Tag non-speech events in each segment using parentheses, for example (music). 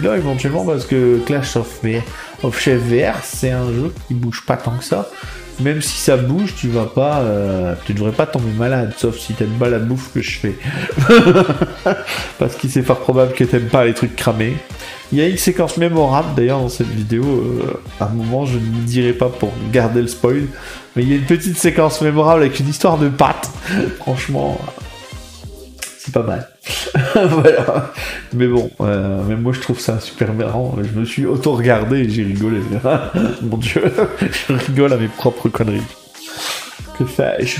là éventuellement parce que Clash of, of Chef VR c'est un jeu qui bouge pas tant que ça. Même si ça bouge, tu vas pas, euh, tu devrais pas tomber malade, sauf si t'aimes pas la bouffe que je fais. (laughs) parce qu'il c'est fort probable que t'aimes pas les trucs cramés. Il y a une séquence mémorable d'ailleurs dans cette vidéo. euh, à un moment, je ne dirai pas pour garder le spoil, mais il y a une petite séquence mémorable avec une histoire de pâte. (laughs) Franchement, c'est pas mal. (laughs) voilà. Mais bon, euh, moi je trouve ça super marrant. Je me suis auto-regardé et j'ai rigolé. (laughs) Mon dieu, (laughs) je rigole à mes propres conneries. Que fais-je?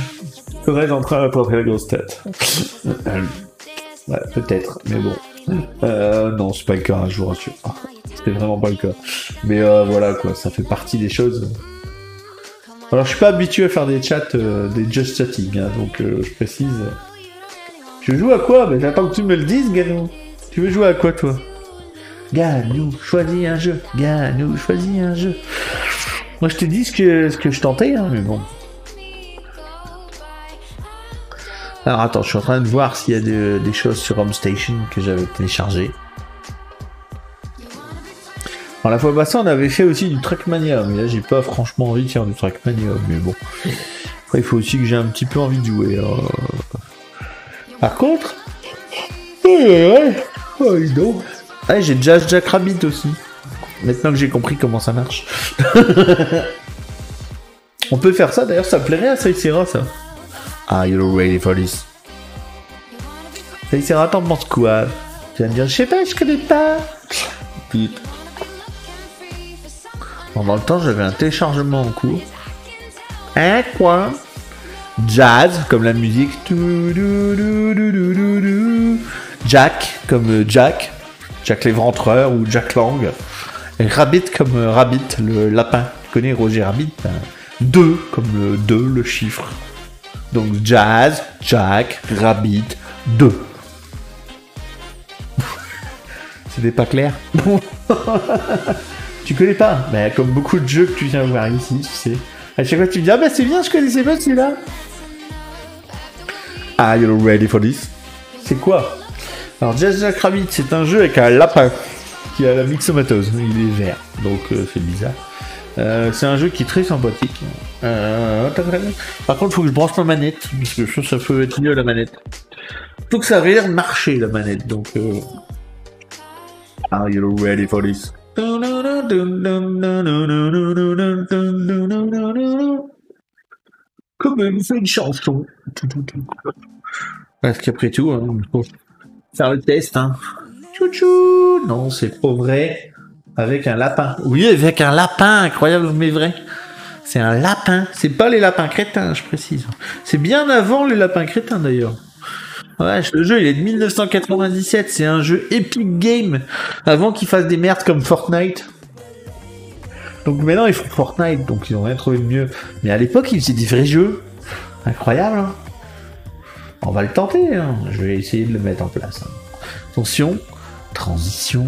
En train d'attraper la grosse tête Euh, ouais, Peut-être, mais bon. Euh, non, c'est pas le cas, je vous rassure. C'est vraiment pas le cas. Mais euh, voilà quoi, ça fait partie des choses. Alors je suis pas habitué à faire des chats, des just chatting, hein, donc je précise. Tu joues à quoi? Mais j'attends que tu me le dises, Ganou. Tu veux jouer à quoi, toi? Ganou, choisis un jeu. Ganou, choisis un jeu. Moi, je te dis ce que, je tentais, hein, mais bon. Alors, attends, je suis en train de voir s'il y a de- des choses sur Home Station que j'avais téléchargées. Alors, la fois passée, on avait fait aussi du Trackmania, mais là, j'ai pas franchement envie de faire du Trackmania, mais bon. Après, il faut aussi que j'ai un petit peu envie de jouer. euh, par contre, ouais, oh, donc. Ouais, j'ai Jazz Jack Rabbit aussi. Maintenant que j'ai compris comment ça marche. (laughs) On peut faire ça, d'ailleurs, ça plairait à Saïsera, ça. Are you ready for this? Saïsera, t'en penses quoi? Tu vas me dire, je sais pas, je connais pas. Pendant le temps, j'avais un téléchargement en cours. Hein, quoi? Jazz, comme la musique. Jack, comme euh, Jack. Jack l'éventreur ou Jack Lang. Rabbit, comme euh, Rabbit, le lapin. Tu connais Roger Rabbit 2, comme le 2, le chiffre. Donc Jazz, Jack, Rabbit, 2. (laughs) C'était pas clair (laughs) Tu connais pas? Mais comme beaucoup de jeux que tu viens voir ici, tu sais. À chaque fois, tu me dis Ah bah c'est bien, je connaissais pas celui-là. Are you ready for this C'est quoi? Alors, Jazz Jack Rabbit, c'est un jeu avec un lapin qui a la myxomatose. Il est vert, donc euh, c'est bizarre. Euh, c'est un jeu qui est très sympathique. Euh, Par contre, faut que je branche ma manette, parce que je pense que ça peut être mieux la manette. Faut ça ait l'air marcher la manette, donc. Are you ready for this? Comme elle fait une chanson. Parce qu'après tout, hein, faut faire le test. Hein. Non, c'est pas vrai. Avec un lapin. Oui, avec un lapin, incroyable mais vrai. C'est un lapin. C'est pas les lapins crétins, je précise. C'est bien avant les lapins crétins d'ailleurs. Ouais, le jeu il est de 1997, c'est un jeu Epic Game avant qu'ils fassent des merdes comme Fortnite. Donc maintenant ils font Fortnite, donc ils ont rien trouvé de mieux. Mais à l'époque ils faisaient des vrais jeux. Incroyable. Hein On va le tenter, hein. je vais essayer de le mettre en place. hein. Attention, transition,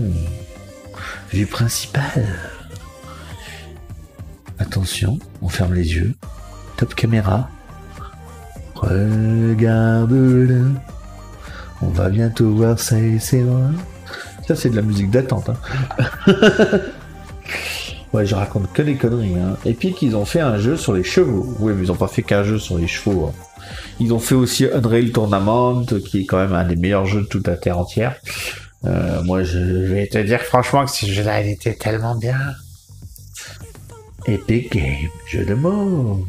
vue principale. Attention, on ferme les yeux. Top caméra. Regarde-le. On va bientôt voir ça et c'est loin. Ça, c'est de la musique d'attente. Hein. (laughs) ouais, je raconte que des conneries. Hein. Et puis qu'ils ont fait un jeu sur les chevaux. Oui, mais ils ont pas fait qu'un jeu sur les chevaux. hein. Ils ont fait aussi Unreal Tournament, qui est quand même un des meilleurs jeux de toute la Terre entière. Euh, moi, je vais te dire franchement que ce jeu-là, il était tellement bien. Epic Game, jeu de mots.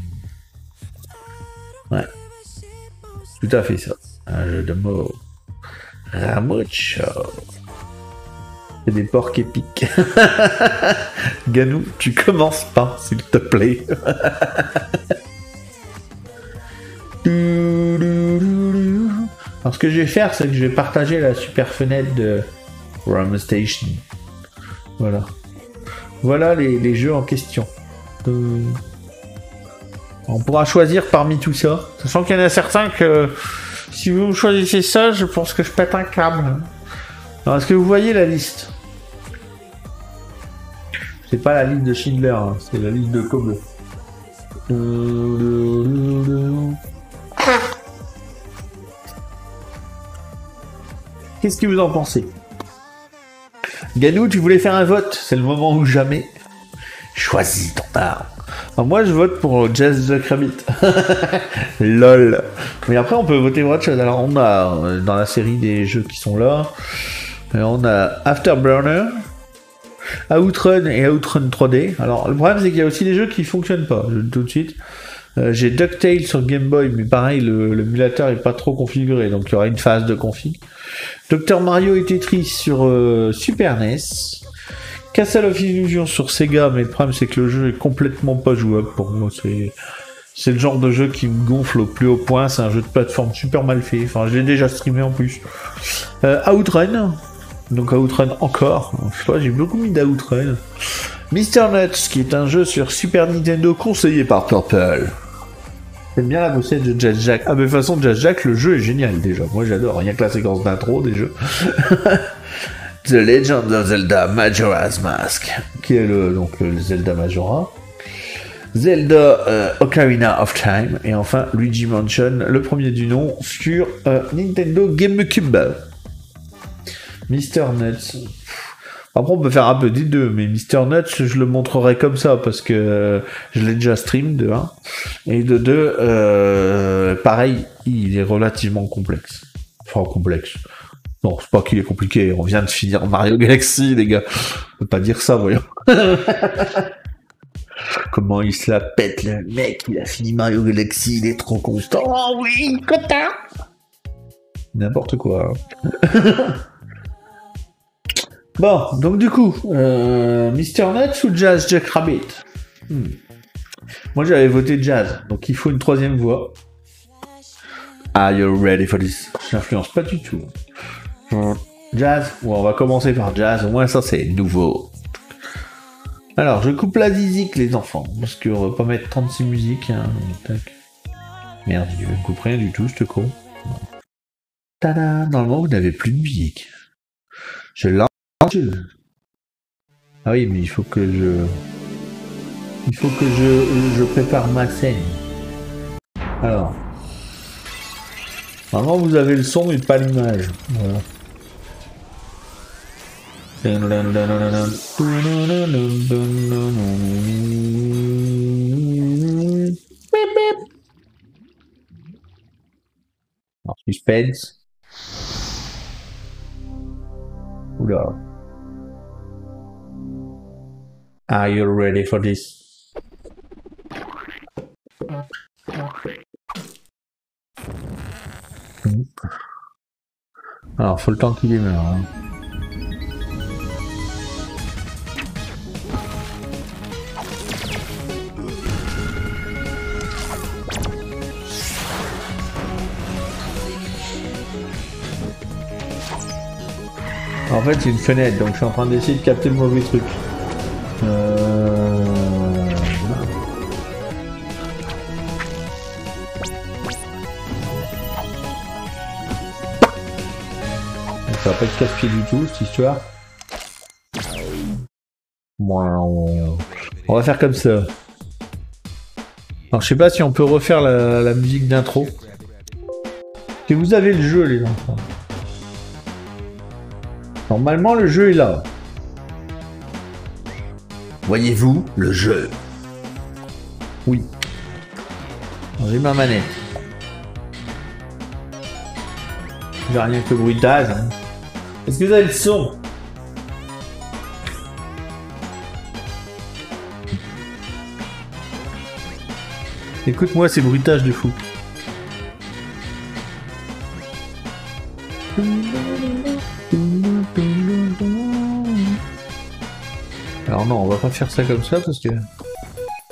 Ouais. Tout à fait ça. Un jeu de mots. Ramucho. C'est des porcs épiques. (laughs) Ganou, tu commences pas, s'il te plaît. Alors ce que je vais faire, c'est que je vais partager la super fenêtre de Rum Station. Voilà. Voilà les, les jeux en question. Euh, On pourra choisir parmi tout ça. Sachant qu'il y en a certains que si vous choisissez ça, je pense que je pète un câble. Alors est-ce que vous voyez la liste? C'est pas la liste de Schindler, hein, c'est la liste de Kobe. Qu'est-ce que vous en pensez? Ganou, tu voulais faire un vote, c'est le moment ou jamais. Choisis ton arme. Moi, je vote pour Jazz the Rabbit. (laughs) Lol. Mais après, on peut voter pour autre chose. Alors, on a, euh, dans la série des jeux qui sont là, euh, on a Afterburner, Outrun et Outrun 3D. Alors, le problème, c'est qu'il y a aussi des jeux qui fonctionnent pas. Tout de suite. Euh, J'ai DuckTales sur Game Boy, mais pareil, le, le émulateur est pas trop configuré, donc il y aura une phase de config. Dr Mario et Tetris sur Super NES. Castle of Illusion sur Sega, mais le problème c'est que le jeu est complètement pas jouable pour moi. C'est c'est le genre de jeu qui me gonfle au plus haut point. C'est un jeu de plateforme super mal fait. Enfin, je l'ai déjà streamé en plus. Euh, Outrun. Donc Outrun encore. Je sais pas, j'ai beaucoup mis d'Outrun. Mr. Nuts, qui est un jeu sur Super Nintendo conseillé par Purple. J'aime bien la bossette de Jazz Jack. Ah, mais de toute façon, Jazz Jack, le jeu est génial déjà. Moi, j'adore. Rien que la séquence d'intro des (laughs) jeux. The Legend of Zelda Majora's Mask, qui est le, donc, le Zelda Majora. Zelda euh, Ocarina of Time. Et enfin, Luigi Mansion, le premier du nom, sur euh, Nintendo GameCube. Mr. Nuts. Après, on peut faire un peu des deux, mais Mr. Nuts, je le montrerai comme ça parce que euh, je l'ai déjà stream de 1. Et de 2, euh, pareil, il est relativement complexe. Enfin, complexe. Non, c'est pas qu'il est compliqué. On vient de finir Mario Galaxy, les gars. On peut pas dire ça, voyons. (laughs) Comment il se la pète, le mec? Il a fini Mario Galaxy, il est trop constant. Oh oui, content. N'importe quoi. hein. (laughs) Bon, donc du coup, euh, Mr. Nuts ou Jazz Jack Rabbit? Hmm. Moi j'avais voté Jazz, donc il faut une troisième voix. Are you ready for this? Je n'influence pas du tout. Jazz, bon, on va commencer par Jazz, au moins ça c'est nouveau. Alors, je coupe la zizik les enfants, parce qu'on va pas mettre 36 musiques. Hein. Merde, je ne coupe rien du tout, te con. Tada Normalement, vous n'avez plus de musique. Je lance. Ah oui, mais il faut que je. Il faut que je, je prépare ma scène. Alors. Normalement, vous avez le son, mais pas l'image. Voilà. Alors, suspense. Oula. Are you ready for this? Hmm? Alors, faut le temps qu'il démarre. hein. En fait, c'est une fenêtre, donc je suis en train d'essayer de capter le mauvais truc. Euh... Ça va pas être casse-pied du tout, cette histoire. On va faire comme ça. Alors, je sais pas si on peut refaire la, la musique d'intro. Que vous avez le jeu, les enfants. Normalement, le jeu est là. Voyez-vous le jeu? Oui. J'ai ma manette. J'ai rien que le bruitage. hein. Est-ce que vous avez le son? Écoute-moi ces bruitages de fou. Non, on va pas faire ça comme ça parce que...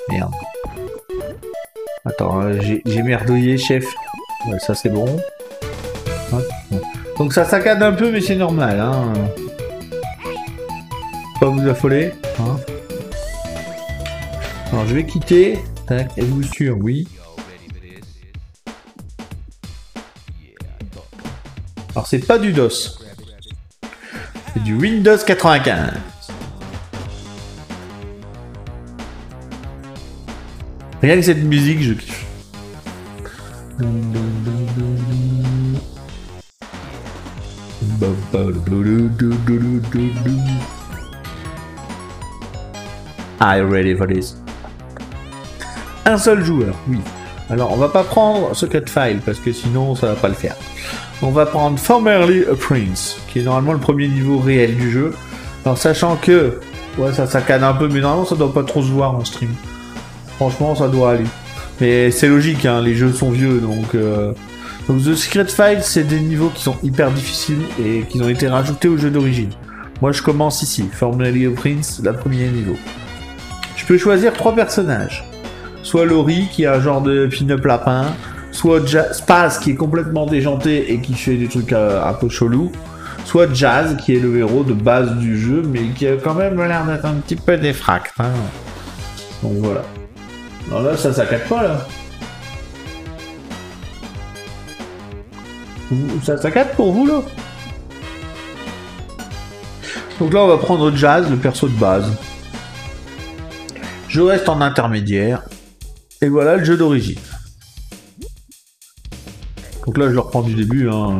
Merde. Attends, euh, j'ai merdouillé, chef. Ça c'est bon. Donc ça saccade un peu, mais c'est normal. Hein. Pas vous affoler. Hein. Alors je vais quitter. Tac, êtes-vous sûr Oui. Alors c'est pas du DOS. C'est du Windows 95. Rien que cette musique, je kiffe. You ready for this? Un seul joueur, oui. Alors, on va pas prendre Secret File parce que sinon ça va pas le faire. On va prendre Formerly a Prince, qui est normalement le premier niveau réel du jeu. Alors, sachant que, ouais, ça saccade un peu, mais normalement ça doit pas trop se voir en stream. Franchement, ça doit aller. Mais c'est logique, hein, les jeux sont vieux, donc. Euh... Donc The Secret File, c'est des niveaux qui sont hyper difficiles et qui ont été rajoutés au jeu d'origine. Moi, je commence ici, Formerly a Prince, la premier niveau. Je peux choisir trois personnages soit Laurie qui a un genre de pin-up lapin, soit Spaz qui est complètement déjanté et qui fait des trucs euh, un peu chelous, soit Jazz qui est le héros de base du jeu mais qui a quand même l'air d'être un petit peu défracte. Hein. Donc voilà. Non là ça s'accade pas là. Ça s'accade pour vous là Donc là on va prendre Jazz, le perso de base. Je reste en intermédiaire. Et voilà le jeu d'origine. Donc là, je reprends du début. Hein.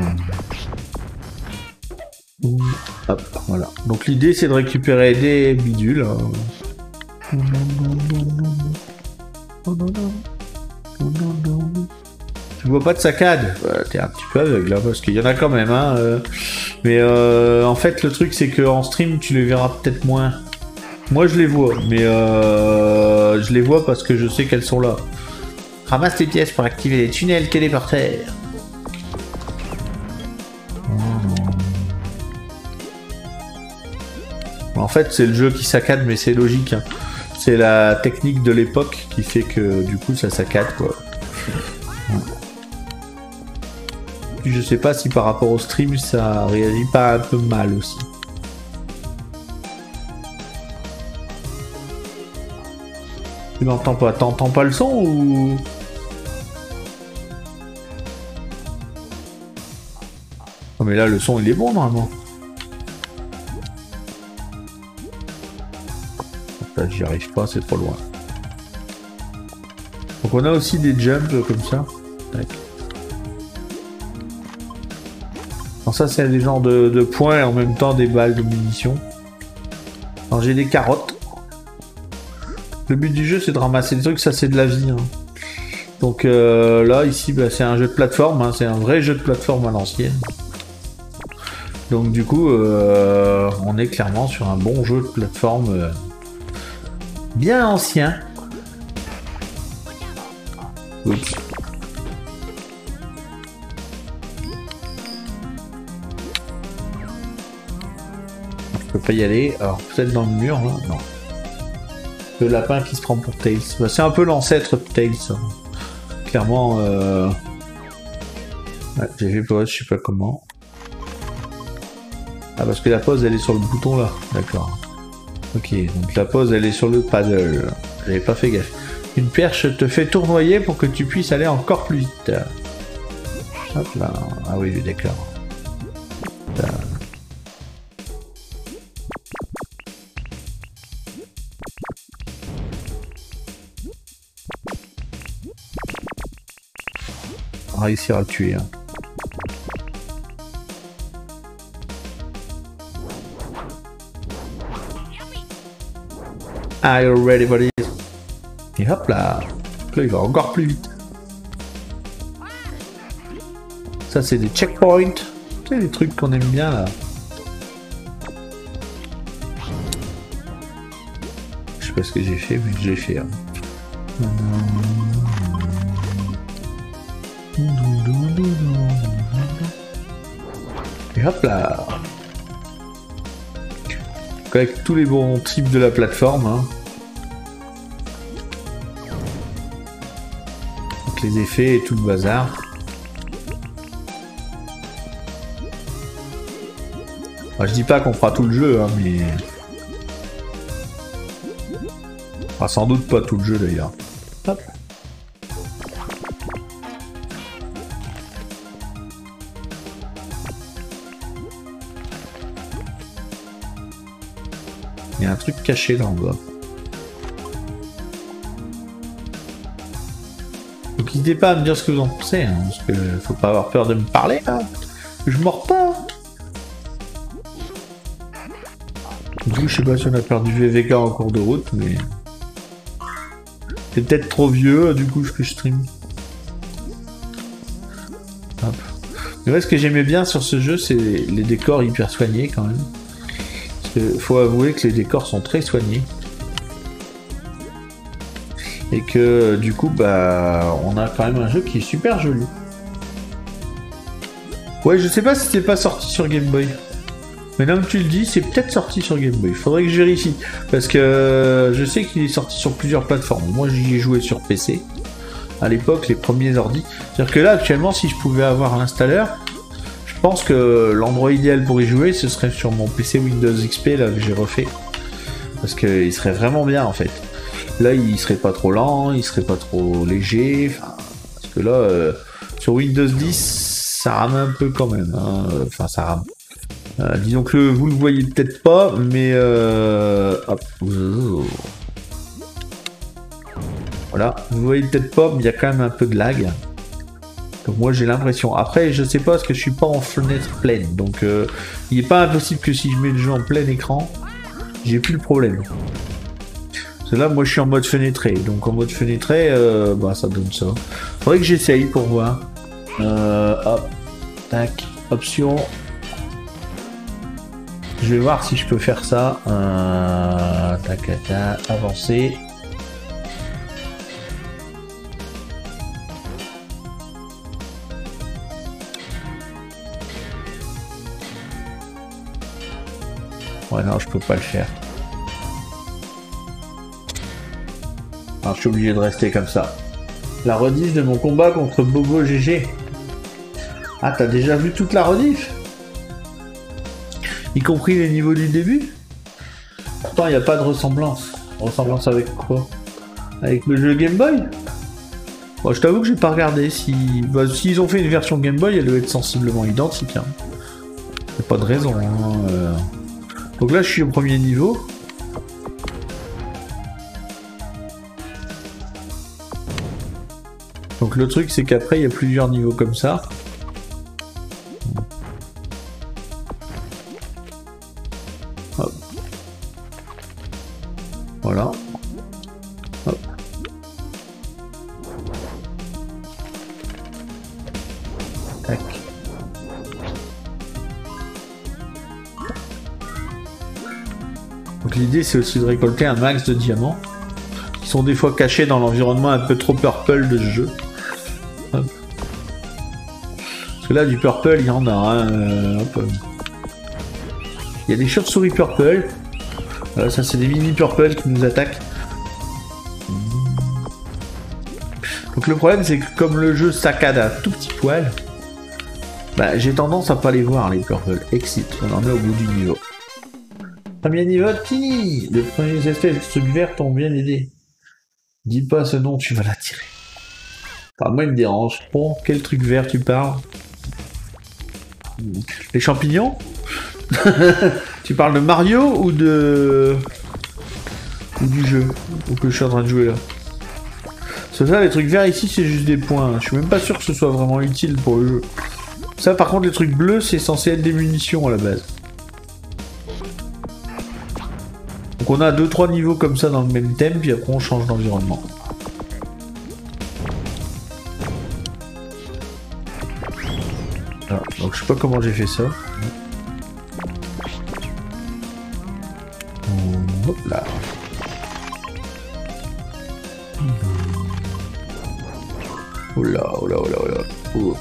Voilà. Donc l'idée, c'est de récupérer des bidules. Tu vois pas de saccade? T'es un petit peu aveugle là, parce qu'il y en a quand même. Hein, euh. Mais euh, en fait, le truc, c'est qu'en stream, tu les verras peut-être moins. Moi, je les vois, mais euh, je les vois parce que je sais qu'elles sont là. Ramasse tes pièces pour activer les tunnels téléporteurs. En fait, c'est le jeu qui saccade, mais c'est logique. Hein. C'est la technique de l'époque qui fait que du coup ça saccade quoi. Je sais pas si par rapport au stream ça réagit pas un peu mal aussi. Tu n'entends pas T'entends pas le son ou... Oh mais là le son il est bon normalement. J'y arrive pas, c'est trop loin. Donc on a aussi des jumps comme ça. ça c'est des genres de, de points et en même temps des balles de munitions. Alors j'ai des carottes. Le but du jeu, c'est de ramasser des trucs, ça c'est de la vie. Hein. Donc euh, là, ici, bah, c'est un jeu de plateforme, hein. c'est un vrai jeu de plateforme à l'ancienne. Donc du coup, euh, on est clairement sur un bon jeu de plateforme euh, bien ancien. Oups. Je peux pas y aller. Alors peut-être dans le mur, là? Non le lapin qui se prend pour Tails. Bah, c'est un peu l'ancêtre de Tails. Hein. Clairement, euh... j'ai fait pause, je sais pas comment. Ah, parce que la pause, elle est sur le bouton là. D'accord. Ok, donc la pause, elle est sur le paddle. J'avais pas fait gaffe. Une perche te fait tournoyer pour que tu puisses aller encore plus vite. Hop là. Ah oui, d'accord. réussir à le tuer. Hein. Are you ready for this? Et hop là Là, il va encore plus vite. Ça, c'est des checkpoints. C'est des trucs qu'on aime bien là. Je sais pas ce que j'ai fait, mais j'ai fait. Hein. Et hop là Avec tous les bons types de la plateforme. Hein. Les effets et tout le bazar. je dis pas qu'on fera tout le jeu, hein, mais... sans doute pas tout le jeu d'ailleurs. Hop un truc caché là en bas. N'hésitez pas à me dire ce que vous en pensez, hein, parce que faut pas avoir peur de me parler là. Je mords pas. coup, je sais pas si on a perdu VVK en cours de route, mais. C'est peut-être trop vieux, du coup, ce que je stream. Hop. Mais ce que j'aimais bien sur ce jeu, c'est les décors hyper soignés quand même. Parce que faut avouer que les décors sont très soignés. Et que du coup, bah, on a quand même un jeu qui est super joli. Ouais, je sais pas si c'est pas sorti sur Game Boy. Mais là, tu le dis, c'est peut-être sorti sur Game Boy. Faudrait que je vérifie. Parce que euh, je sais qu'il est sorti sur plusieurs plateformes. Moi, j'y ai joué sur PC. À l'époque, les premiers ordi. C'est-à-dire que là, actuellement, si je pouvais avoir l'installeur, je pense que l'endroit idéal pour y jouer, ce serait sur mon PC Windows XP, là, que j'ai refait. Parce qu'il serait vraiment bien, en fait. Là, il serait pas trop lent, il serait pas trop léger. parce que là, euh, sur Windows 10, ça rame un peu quand même. Hein. Enfin, ça rame. Euh, disons que vous le voyez peut-être pas, mais euh, voilà, vous le voyez peut-être pas, mais il y a quand même un peu de lag. Donc moi j'ai l'impression. Après, je sais pas parce que je suis pas en fenêtre pleine, donc euh, il n'est pas impossible que si je mets le jeu en plein écran, j'ai plus le problème. Parce que là, moi je suis en mode fenêtré, donc en mode fenêtré, bah ça donne ça. Faudrait que j'essaye pour voir. hop, tac, option, je vais voir si je peux faire ça. Euh, tac, tac, avancer. Ouais, non, je peux pas le faire. Je suis obligé de rester comme ça. La rediff de mon combat contre Bobo GG. Ah, t'as déjà vu toute la rediff? Y compris les niveaux du début? Pourtant, il n'y a pas de ressemblance. Ressemblance avec quoi? Avec le jeu Game Boy? Je t'avoue que j'ai pas regardé. Si, bah, s'ils ont fait une version Game Boy, elle doit être sensiblement identique. Hein. Y a pas de raison. Hein, euh. Donc là, je suis au premier niveau. Donc le truc, c'est qu'après, il y a plusieurs niveaux comme ça. Voilà. Tac. Donc l'idée c'est aussi de récolter un max de diamants qui sont des fois cachés dans l'environnement un peu trop purple de ce jeu. Parce que là du purple il y en a. Hein, euh, il y a des chauves-souris purple voilà, ça c'est des mini purple qui nous attaquent. Donc le problème c'est que comme le jeu saccade à tout petit poil, bah, j'ai tendance à pas les voir les purple. Exit, on en est au bout du niveau. Premier niveau fini Les premiers trucs verts t'ont bien aidé. Dis pas ce nom, tu vas l'attirer. Enfin, moi il me dérange. Bon, quel truc vert tu parles? Les champignons (laughs) tu parles de Mario ou de. ou du jeu Ou que je suis en train de jouer là C'est ça, les trucs verts ici, c'est juste des points. Je suis même pas sûr que ce soit vraiment utile pour le jeu. Ça, par contre, les trucs bleus, c'est censé être des munitions à la base. Donc on a 2-3 niveaux comme ça dans le même thème, puis après on change d'environnement. Donc je sais pas comment j'ai fait ça. Hop là. Oula, oula, oula. Oup.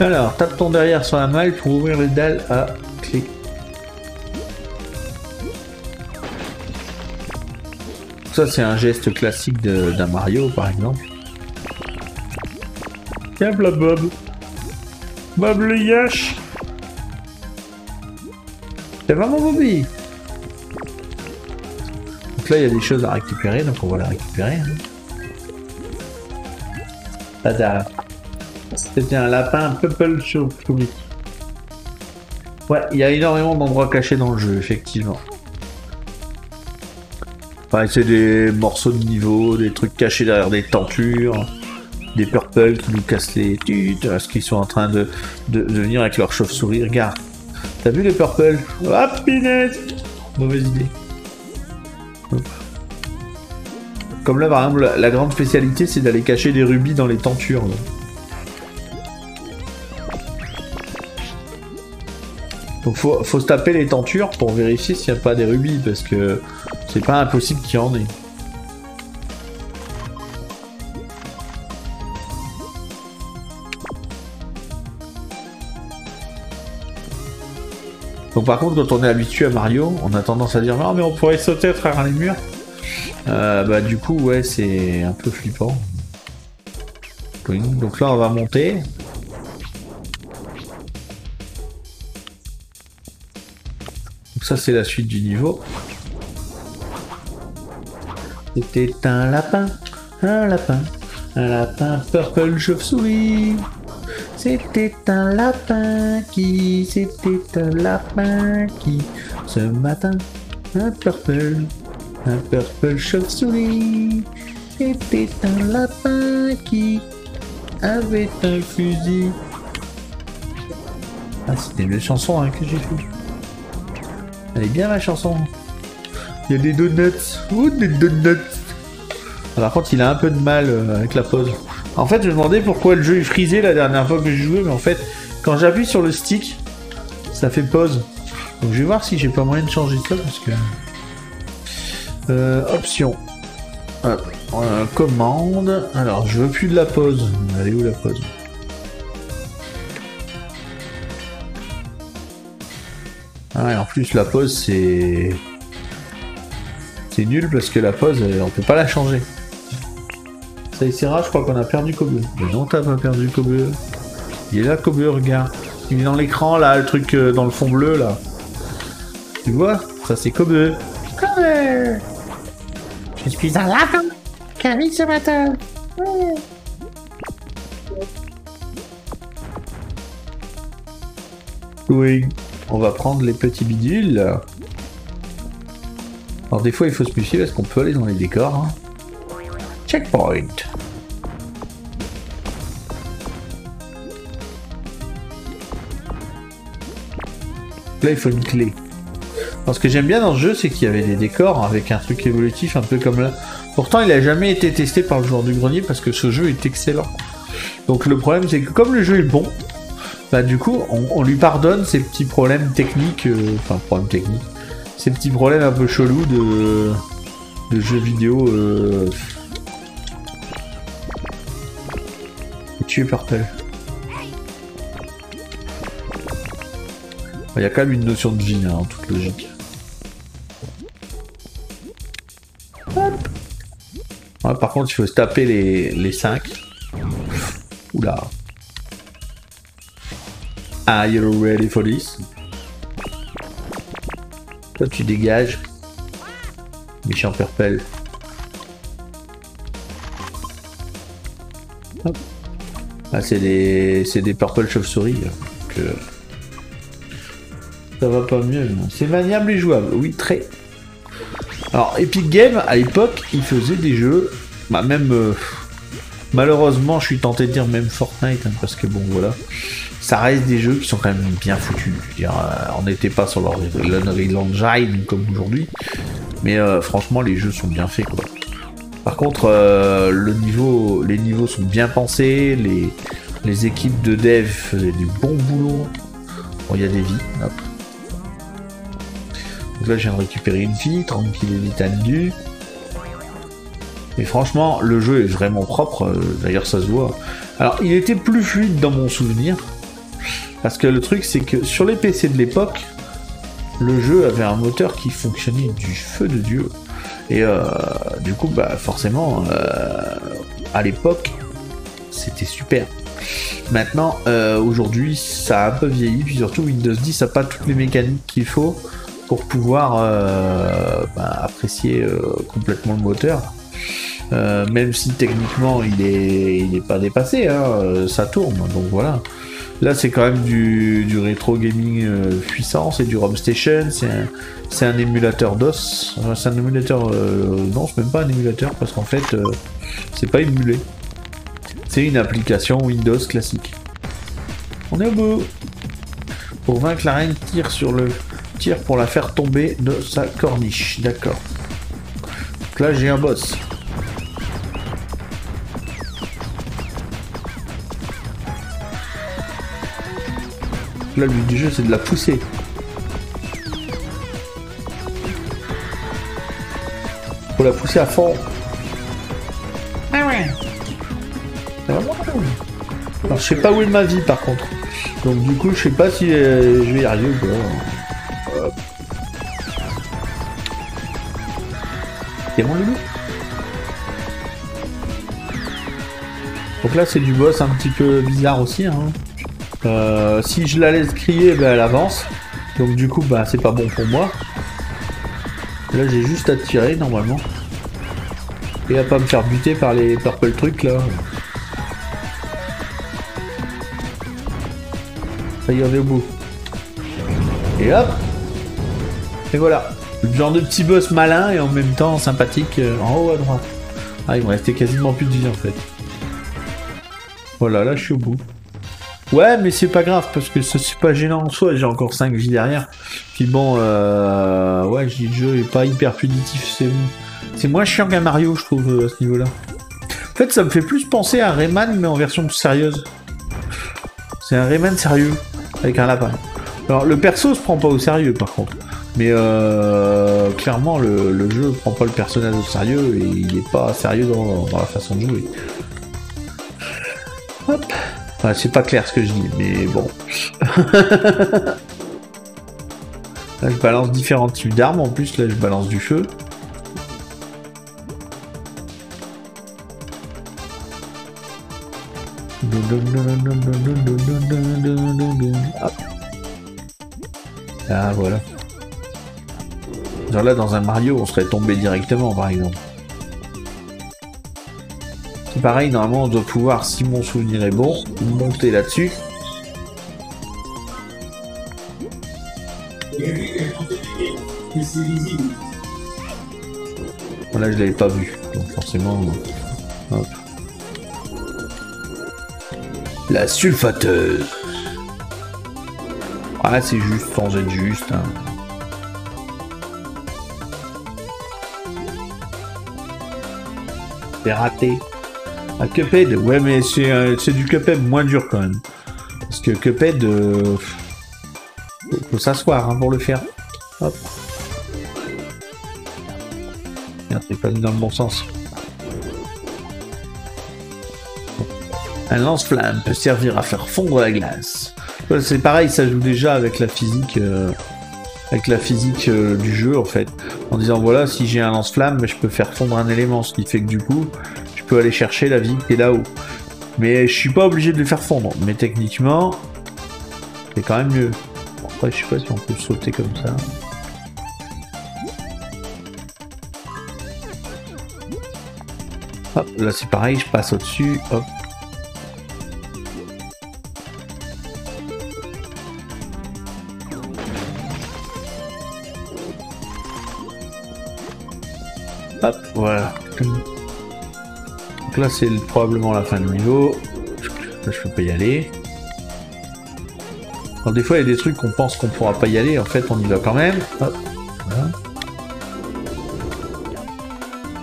Alors, tape ton derrière sur la malle pour ouvrir les dalles à Ça, c'est un geste classique d'un Mario, par exemple. Tiens, la Bob. Bob le Yash. C'est vraiment Bobby. Donc là, il y a des choses à récupérer, donc on va la récupérer. Hein. C'était un lapin Purple public. Ouais, il y a énormément d'endroits cachés dans le jeu, effectivement. C'est des morceaux de niveau, des trucs cachés derrière des tentures, des purple qui nous cassent les parce qu'ils sont en train de, de, venir avec leur chauve-souris. Regarde. T'as vu les purple Hop, pinette Mauvaise idée. Comme là, par exemple, la, grande spécialité, c'est d'aller cacher des rubis dans les tentures. Donc faut, faut se taper les tentures pour vérifier s'il n'y a pas des rubis, parce que c'est pas impossible qu'il y en ait. Donc par contre, quand on est habitué à Mario, on a tendance à dire non mais on pourrait sauter à travers les murs. Euh, bah du coup ouais c'est un peu flippant. Donc là on va monter. Donc ça c'est la suite du niveau. C'était un lapin, un lapin, un lapin purple chauve-souris. C'était un lapin qui, c'était un lapin qui, ce matin, un purple, un purple chauve-souris. C'était un lapin qui avait un fusil. Ah, c'était une chanson hein, que j'ai fait. Elle est bien la chanson. Il y a des donuts. Oh, des donuts. Ah, Par contre, il a un peu de mal euh, avec la pause. En fait, je me demandais pourquoi le jeu est frisé la dernière fois que j'ai joué, mais en fait, quand j'appuie sur le stick, ça fait pause. Donc je vais voir si j'ai pas moyen de changer ça parce que. Euh, option. Hop, euh, commande. Alors, je veux plus de la pause. Elle est où la pause Ah ouais, en plus la pause c'est. C'est nul parce que la pause, euh, on peut pas la changer. Ça essaiera, je crois qu'on a perdu Kobe. Mais non, t'as pas perdu Kobe. Il est là, Kobe, regarde. Il est dans l'écran, là, le truc euh, dans le fond bleu, là. Tu vois? Ça, c'est Kobe. Cover Je suis un lapin qui arrive ce matin. Ouais. Oui. On va prendre les petits bidules. Alors, des fois, il faut se méfier parce qu'on peut aller dans les décors. hein. Checkpoint. Là, il faut une clé. Alors, ce que j'aime bien dans ce jeu, c'est qu'il y avait des décors avec un truc évolutif, un peu comme là. Pourtant, il n'a jamais été testé par le joueur du grenier parce que ce jeu est excellent. Donc, le problème, c'est que comme le jeu est bon, bah, du coup, on, lui pardonne ces petits problèmes techniques, euh, enfin, problèmes techniques, ces petits problèmes un peu chelous de, de jeux vidéo. Euh... Faut tuer Purple. Il y a quand même une notion de vie, hein, en toute logique. Ouais, par contre, il faut se taper les, les 5. Oula. Are you ready for this? Toi, tu dégages. Méchant purple. Ah, c'est des, c'est des purple chauve-souris. donc, euh, Ça va pas mieux. C'est maniable et jouable. Oui, très. Alors, Epic Games, à l'époque, il faisait des jeux. Bah, même. euh, malheureusement, je suis tenté de dire même Fortnite, hein, parce que bon, voilà. Ça reste des jeux qui sont quand même bien foutus. Euh, on n'était pas sur leur l'Unreal Engine comme aujourd'hui. Mais euh, franchement, les jeux sont bien faits, quoi. Par contre, euh, le niveau, les niveaux sont bien pensés, les, les équipes de dev faisaient du bon boulot. Bon, il y a des vies. Donc là, je viens de récupérer une vie, tranquille et détendu. Et franchement, le jeu est vraiment propre, d'ailleurs ça se voit. Alors, il était plus fluide dans mon souvenir, parce que le truc, c'est que sur les PC de l'époque, le jeu avait un moteur qui fonctionnait du feu de Dieu. Et euh, du coup, bah, forcément, euh, à l'époque, c'était super. Maintenant, euh, aujourd'hui, ça a un peu vieilli, puis surtout Windows 10 n'a pas toutes les mécaniques qu'il faut pour pouvoir bah, apprécier complètement le moteur. Même si techniquement il est, il est pas dépassé, hein, ça tourne, donc voilà. Là, c'est quand même du, du rétro gaming euh, puissant, c'est du ROM Station, c'est un, un émulateur DOS. C'est un émulateur. euh, non, c'est même pas un émulateur parce qu'en fait, euh, c'est pas émulé. C'est une application Windows classique. On est au bout. Pour vaincre la reine, tire sur le tire pour la faire tomber de sa corniche. D'accord. Donc là, j'ai un boss. Là, le but du jeu, c'est de la pousser. Faut la pousser à fond. Ah ouais. Vraiment cool. Alors, je sais pas où est ma vie, par contre. Donc, du coup, je sais pas si euh, je vais y arriver ou pas. Hop. Loulou Donc là, c'est du boss un petit peu bizarre aussi. Hein. Euh, si je la laisse crier, ben, elle avance. Donc du coup, bah, c'est pas bon pour moi. Là, j'ai juste à tirer normalement. Et à pas me faire buter par les purple trucs là. Est au bout. Et hop Et voilà. Le genre de petit boss malin et en même temps sympathique euh, en haut à droite. Ah, il me restait quasiment plus de vie en fait. Voilà, là je suis au bout. Ouais, mais c'est pas grave parce que ça, c'est pas gênant en soi. J'ai encore 5 vies derrière. Puis bon, euh... ouais, je dis le jeu est pas hyper punitif. C'est c'est moins chiant qu'un Mario, je trouve, euh, à ce niveau-là. En fait, ça me fait plus penser à Rayman, mais en version sérieuse. C'est un Rayman sérieux avec un lapin. Alors le perso se prend pas au sérieux par contre. Mais euh, clairement le, le jeu prend pas le personnage au sérieux et il est pas sérieux dans, dans la façon de jouer. Hop. C'est pas clair ce que je dis, mais bon. (laughs) là je balance différents types d'armes en plus, là je balance du feu. Hop. Ah voilà. Genre là dans un Mario on serait tombé directement par exemple. C'est pareil, normalement on doit pouvoir, si mon souvenir est bon, monter là-dessus. Voilà, je l'avais pas vu, donc forcément. La sulfateuse. Ah, c'est juste sans être juste. hein. C'est raté. Ah, Cuphead, ouais, mais c'est euh, c'est du Cuphead moins dur quand même. Parce que Cuphead, euh, faut, s'asseoir hein, pour le faire. Hop. Merde, c'est pas mis dans le bon sens. Un lance-flamme peut servir à faire fondre la glace. C'est pareil, ça joue déjà avec la physique, euh, avec la physique euh, du jeu en fait. En disant voilà, si j'ai un lance-flamme, je peux faire fondre un élément, ce qui fait que du coup, aller chercher la vie qui est là-haut. Mais je suis pas obligé de le faire fondre. Mais techniquement, c'est quand même mieux. Après, je sais pas si on peut sauter comme ça. Là c'est pareil, je passe au-dessus. Hop, là, c'est le- probablement la fin du niveau. Je peux pas y aller. Alors, des fois, il y a des trucs qu'on pense qu'on pourra pas y aller. En fait, on y va quand même. Hop, voilà.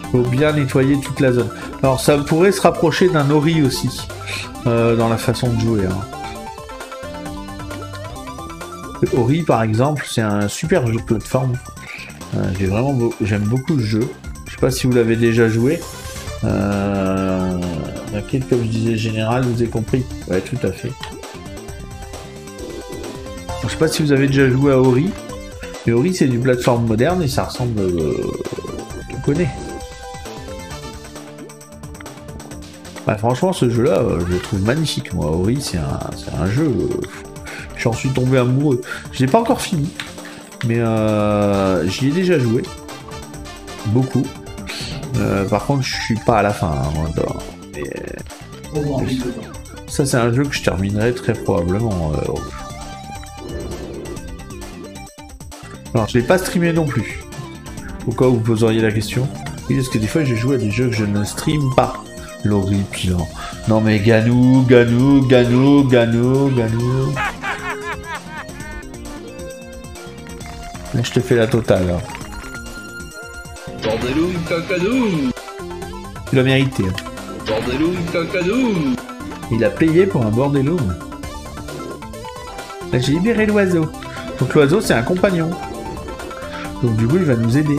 Il faut bien nettoyer toute la zone. Alors, ça pourrait se rapprocher d'un Ori aussi. euh, dans la façon de jouer. hein. Le Ori, par exemple, c'est un super jeu de plateforme. Euh, vraiment j'aime beaucoup ce jeu. Je sais pas si vous l'avez déjà joué. Euh, laquelle, comme je disais, général, vous avez compris Ouais, tout à fait. Je sais pas si vous avez déjà joué à Ori. Mais Ori, c'est du plateforme moderne et ça ressemble. Euh, tu connais. Bah, franchement, ce jeu-là, euh, je le trouve magnifique. Moi, Ori, c'est un, un jeu. euh, J'en suis tombé amoureux. Je l'ai pas encore fini, mais euh, j'y ai déjà joué. Beaucoup. Euh, par contre, je suis pas à la fin. hein, mais, Ça, c'est un jeu que je terminerai très probablement. euh. Alors, je l'ai pas streamé non plus. Au cas où vous poseriez la question. Oui, parce que des fois, je joue à des jeux que je ne stream pas. L'horripilant. Non, mais Ganou, Ganou, Ganou, Ganou, Ganou. Là, je te fais la totale. hein. Cacadoum Tu l'as mérité. Il a payé pour un bordello. Là, j'ai libéré l'oiseau. Donc l'oiseau, c'est un compagnon. Donc du coup, il va nous aider.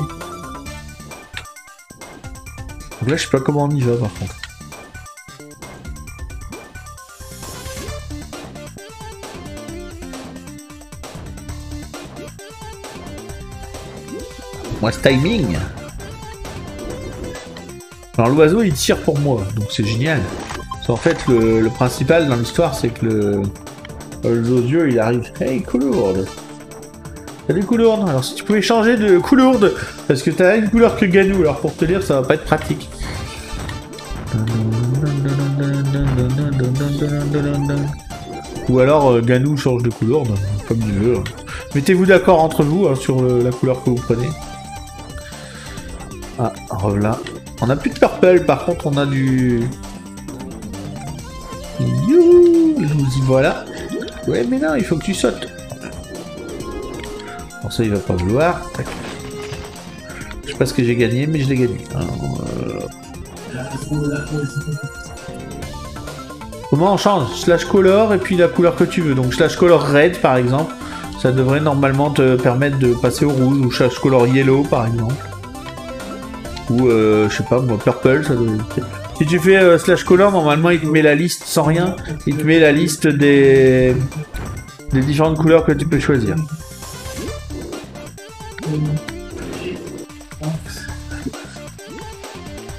Donc là, je sais pas comment on y va, par contre. Moi, ce timing. Alors l'oiseau, il tire pour moi, donc c'est génial. En fait, le, principal dans l'histoire, c'est que le, le Zodieux, il arrive. Hey, Coulourde Salut Coulourde Alors, si tu pouvais changer de Coulourde, parce que t'as une couleur que Ganou, alors pour te dire, ça va pas être pratique. Ou alors, euh, Ganou change de Coulourde, comme il veut. Mettez-vous d'accord entre vous hein, sur la couleur que vous prenez. Ah, voilà. On a plus de purple, par contre, on a du. Youhou Nous y voilà. Ouais, mais non, il faut que tu sautes. Bon, ça, il va pas vouloir. Je sais pas ce que j'ai gagné, mais je l'ai gagné. Euh, Comment on change? Slash color et puis la couleur que tu veux. Donc slash color red par exemple, ça devrait normalement te permettre de passer au rouge ou slash color yellow par exemple. Ou euh, je sais pas moi purple ça devrait. Si tu fais euh, slash color normalement il te met la liste sans rien, il te met la liste des des différentes couleurs que tu peux choisir.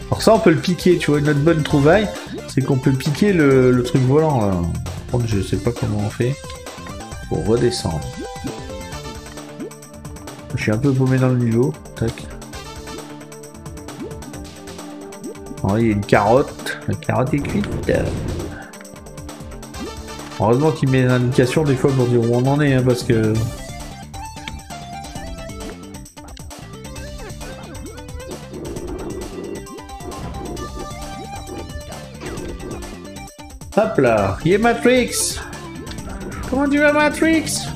Alors ça on peut le piquer, tu vois, notre bonne trouvaille, c'est qu'on peut piquer le, le truc volant là. Par je sais pas comment on fait pour redescendre. Je suis un peu paumé dans le niveau. Tac. Il y a une carotte. La carotte est cuite. Heureusement qu'il met une indication des fois pour dire où on en est, hein, parce que. Hop là, il est Matrix Comment tu vas Matrix?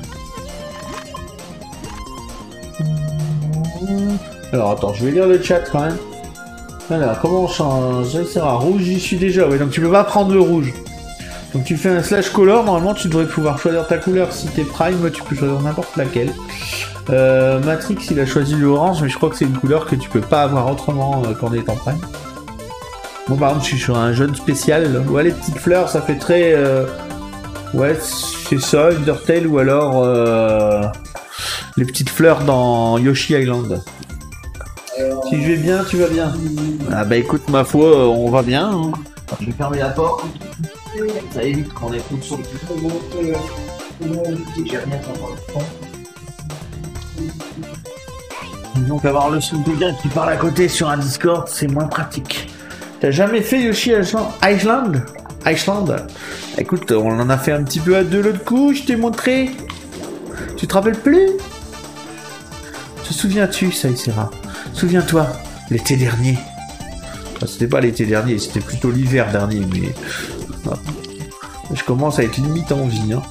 Alors attends, je vais lire le chat quand même. Alors, comment on change Ça sera rouge, j'y suis déjà. Ouais, donc tu peux pas prendre le rouge. Donc tu fais un slash color, normalement tu devrais pouvoir choisir ta couleur. Si t'es prime, tu peux choisir n'importe laquelle. Euh, Matrix, il a choisi le orange, mais je crois que c'est une couleur que tu peux pas avoir autrement euh, quand prime. Moi par exemple, je suis sur un jaune spécial. Ouais, les petites fleurs, ça fait très... euh, Ouais, c'est ça, Undertale, ou alors... euh, Les petites fleurs dans Yoshi Island. Si je vais bien, tu vas bien. Ah bah écoute, ma foi, euh, on va bien. hein. Je vais fermer la porte. Ça évite qu'on ait tout sur Donc avoir le son de quelqu'un qui parle à côté sur un Discord, c'est moins pratique. T'as jamais fait Yoshi Island Island? Iceland Écoute, on en a fait un petit peu à deux l'autre coup, je t'ai montré. Tu te rappelles plus? Te souviens-tu, Saïsera Souviens-toi, l'été dernier. Enfin, c'était pas l'été dernier, c'était plutôt l'hiver dernier, mais. Ah. Je commence à être limite en vie. Hein.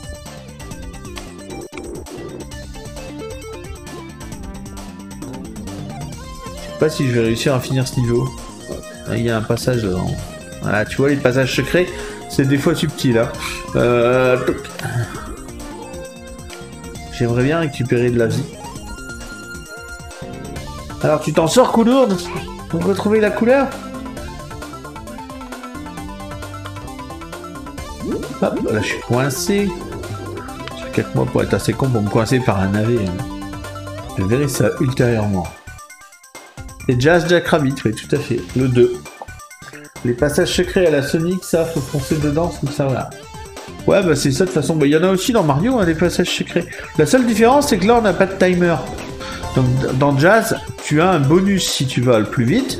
Je sais pas si je vais réussir à finir ce niveau. Ah, Il y a un passage dedans. Voilà, tu vois, les passages secrets, c'est des fois subtil. Hein. Euh. J'aimerais bien récupérer de la vie. Alors tu t'en sors coulourde pour retrouver la couleur Hop, là je suis coincé. J'ai 4 mois pour être assez con pour me coincer par un navet. hein. Je verrai ça ultérieurement. Et Jazz Jack Rabbit, oui tout à fait. Le 2. Les passages secrets à la Sonic, ça faut foncer dedans, tout ça voilà. Ouais bah c'est ça de toute façon. Bah, Il y en a aussi dans Mario, hein, des passages secrets. La seule différence c'est que là on n'a pas de timer. Donc dans Jazz, tu as un bonus si tu vas le plus vite.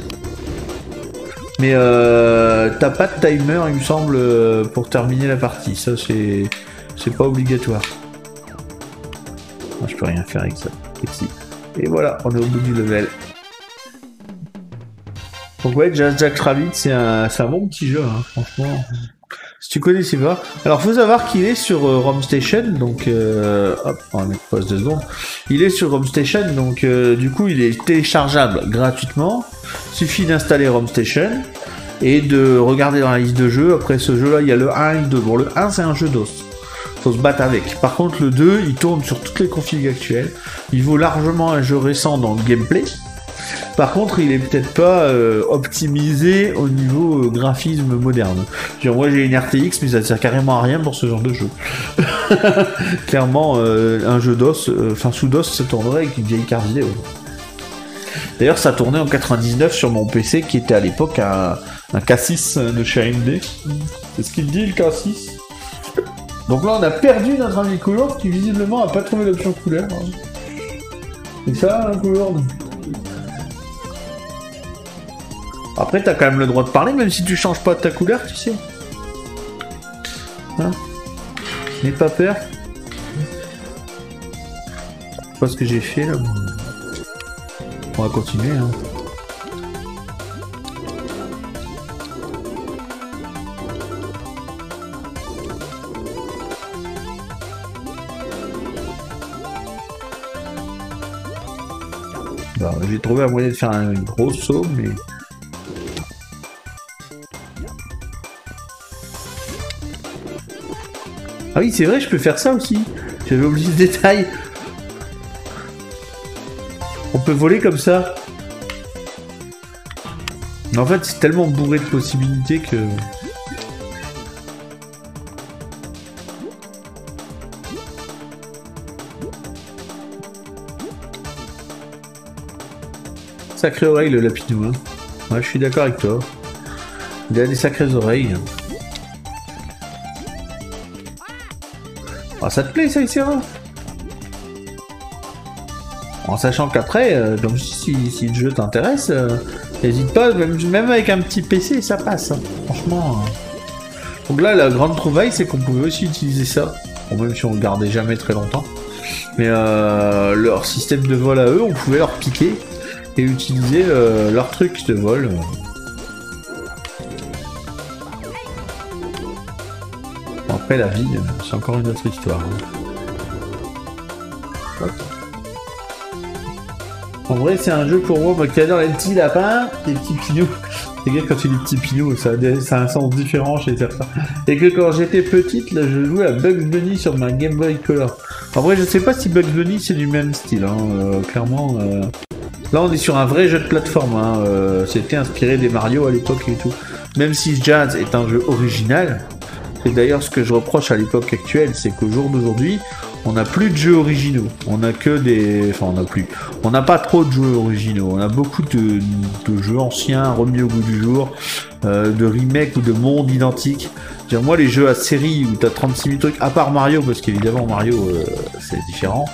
Mais euh, t'as pas de timer, il me semble, euh, pour terminer la partie. Ça, c'est c'est pas obligatoire. Moi, je peux rien faire avec ça. Et voilà, on est au bout du level. Donc ouais, Jazz Jack Rabbit, c'est un, c'est un bon petit jeu, hein, franchement. Tu connais, c'est pas. Alors, faut savoir qu'il est sur euh, ROM Station, donc euh, hop, on pause deux secondes. Il est sur ROM Station, donc euh, du coup, il est téléchargeable gratuitement. Suffit d'installer ROM Station et de regarder dans la liste de jeux. Après ce jeu-là, il y a le 1 et le 2. Bon, le 1, c'est un jeu d'os. Faut se battre avec. Par contre, le 2, il tourne sur toutes les configs actuelles. Il vaut largement un jeu récent dans le gameplay. Par contre, il est peut-être pas euh, optimisé au niveau euh, graphisme moderne. Moi, j'ai une RTX, mais ça sert carrément à rien pour ce genre de jeu. (laughs) Clairement, euh, un jeu d'os, enfin sous DOS, ça tournerait avec une vieille carte vidéo. D'ailleurs, ça tournait en 99 sur mon PC qui était à l'époque un, un K6 de chez AMD. C'est ce qu'il dit, le K6. Donc là, on a perdu notre ami Couleur qui visiblement a pas trouvé l'option couleur. C'est ça, hein, Couleur Après, t'as quand même le droit de parler, même si tu changes pas ta couleur, tu sais. Hein N'aie pas peur. Je sais pas ce que j'ai fait là. On va continuer. Hein. Bah, j'ai trouvé un moyen de faire un gros saut, mais. Ah oui, c'est vrai, je peux faire ça aussi. J'avais oublié ce détail. On peut voler comme ça. Mais en fait, c'est tellement bourré de possibilités que... Sacrée oreille, le lapinou. Hein. Ouais, je suis d'accord avec toi. Il a des sacrées oreilles. Ah, ça te plaît, ça, Issera En sachant qu'après, euh, si, le jeu t'intéresse, euh, n'hésite pas, même, avec un petit PC, ça passe. hein. Franchement. euh. Donc là, la grande trouvaille, c'est qu'on pouvait aussi utiliser ça. Même si on le gardait jamais très longtemps. Mais euh, leur système de vol à eux, on pouvait leur piquer et utiliser euh, leur truc de vol. la vie, c'est encore une autre histoire. hein. En vrai, c'est un jeu pour moi, qui adore les petits lapins, les petits pinous. Les gars, quand tu dis petits pinous, ça a, des- ça a un sens différent chez certains. Et que quand j'étais petite, là, je jouais à Bugs Bunny sur ma Game Boy Color. En vrai, je sais pas si Bugs Bunny c'est du même style, hein, euh, clairement. euh. Là, on est sur un vrai jeu de plateforme. Hein, euh, C'était inspiré des Mario à l'époque et tout. Même si Jazz est un jeu original, c'est d'ailleurs ce que je reproche à l'époque actuelle, c'est qu'au jour d'aujourd'hui, on n'a plus de jeux originaux. On n'a que des, enfin, on n'a plus. On n'a pas trop de jeux originaux. On a beaucoup de, jeux anciens remis au goût du jour, euh, de remakes ou de mondes identiques. Dire, moi, les jeux à série où t'as 36 000 trucs, à part Mario, parce qu'évidemment Mario, euh, c'est différent.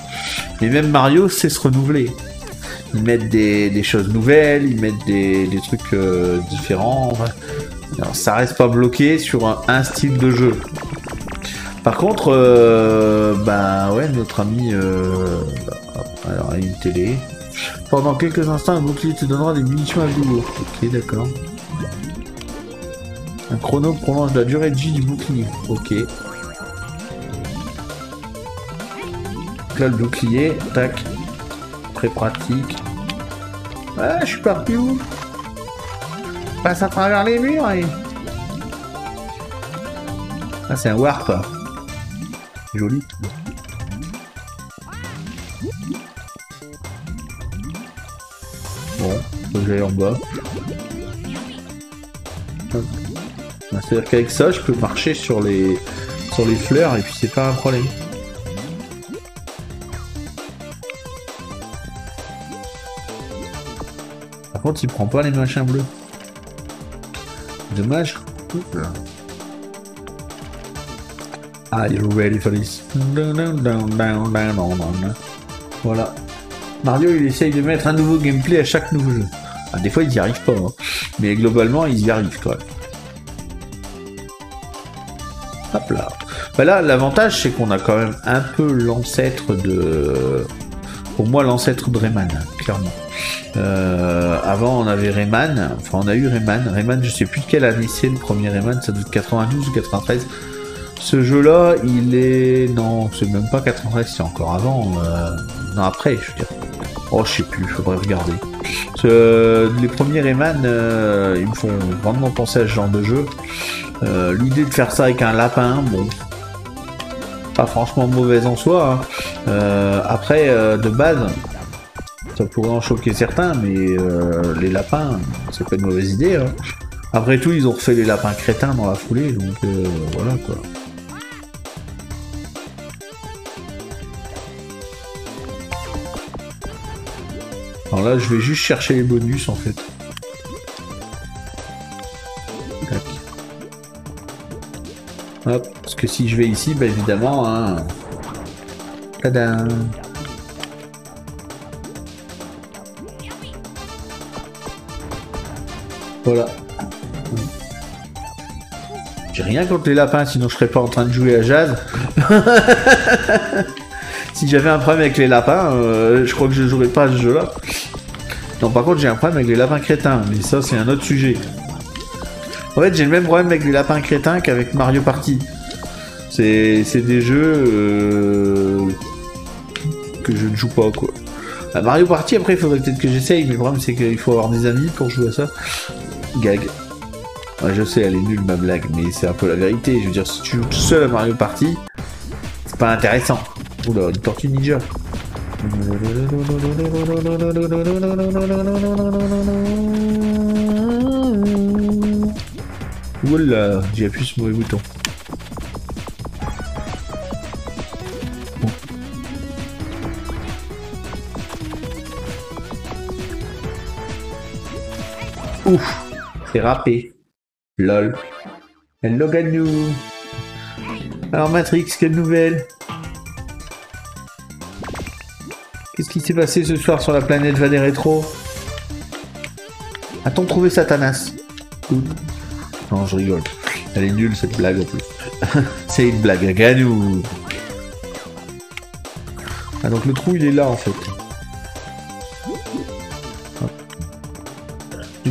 Mais même Mario, c'est se renouveler. Ils mettent des, choses nouvelles, ils mettent des, trucs euh, différents. Alors, ça reste pas bloqué sur un, style de jeu. Par contre, euh, bah ouais, notre ami, euh, bah, alors une télé. Pendant quelques instants, un bouclier te donnera des munitions à goût. Ok, d'accord. Un chrono prolonge la durée de vie du bouclier. Ok. Là, le bouclier, tac. Très pratique. Ah, je suis parti où? Passe à travers les murs et... Ah, c'est un warp. Joli. Bon, faut que j'aille en bas. Ah, C'est-à-dire qu'avec ça, je peux marcher sur les sur les fleurs et puis c'est pas un problème. Par contre, il prend pas les machins bleus. Dommage. Are you ready for this? Voilà. Mario, il essaye de mettre un nouveau gameplay à chaque nouveau jeu. Ah, des fois, ils y arrivent pas, hein. mais globalement, ils y arrivent quand même. Hop là. Bah là, l'avantage, c'est qu'on a quand même un peu l'ancêtre de. Pour moi, l'ancêtre de Rayman, clairement. Euh, avant, on avait Rayman. Enfin, on a eu Rayman. Rayman, je sais plus de quelle année c'est le premier Rayman. Ça doit être 92 ou 93. Ce jeu-là, il est. Non, c'est même pas 93, c'est encore avant. euh, Non, après, je veux dire. Oh, je sais plus, faudrait regarder. Les premiers Rayman, euh, ils me font vraiment penser à ce genre de jeu. L'idée de faire ça avec un lapin, bon, pas franchement mauvaise en soi. hein. Après, de base, ça pourrait en choquer certains, mais euh, les lapins, c'est pas une mauvaise idée. hein. Après tout, ils ont refait les lapins crétins dans la foulée, donc euh, voilà quoi. Alors là, je vais juste chercher les bonus en fait. Hop, parce que si je vais ici, bah évidemment, hein. Tadam. Voilà. J'ai rien contre les lapins, sinon je serais pas en train de jouer à Jazz. (laughs) si j'avais un problème avec les lapins, euh, je crois que je jouerais pas à ce jeu-là. Non, par contre, j'ai un problème avec les lapins crétins, mais ça, c'est un autre sujet. En fait, j'ai le même problème avec les lapins crétins qu'avec Mario Party. C'est des jeux euh, que je ne joue pas, quoi. À Mario Party, après, il faudrait peut-être que j'essaye, mais le problème, c'est qu'il faut avoir des amis pour jouer à ça. Gag. Je sais, elle est nulle, ma blague, mais c'est un peu la vérité. Je veux dire, si tu joues seul à Mario Party, c'est pas intéressant. Oula, une tortue ninja. Oula, j'ai appuyé sur le mauvais bouton. Ouf, c'est râpé. Lol. Hello Ganou. Alors Matrix, quelle nouvelle? Qu'est-ce qui s'est passé ce soir sur la planète va des rétros A-t-on trouvé Satanas? Non, je rigole. Elle est nulle cette blague en plus. (laughs) C'est une blague à Ganou. Ah donc le trou il est là en fait.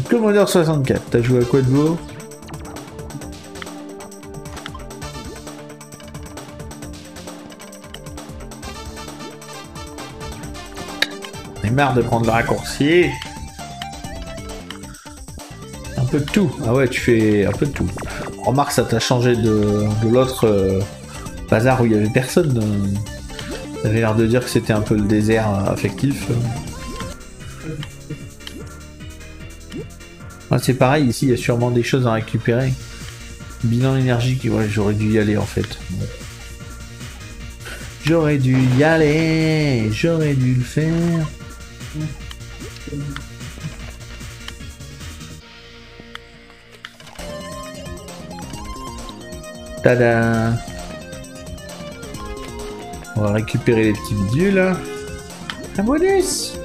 Commodore 64, t'as joué à quoi de beau? J'en ai marre de prendre le raccourci. Un peu de tout. Ah ouais, tu fais un peu de tout. Remarque, ça t'a changé de, de l'autre euh, bazar où il y avait personne. euh. T'avais l'air de dire que c'était un peu le désert euh, C'est pareil, ici, il y a sûrement des choses à récupérer. Bilan énergique, ouais, j'aurais dû y aller en fait. J'aurais dû y aller, j'aurais dû le faire. Tada On va récupérer les petits bidules. Un bonus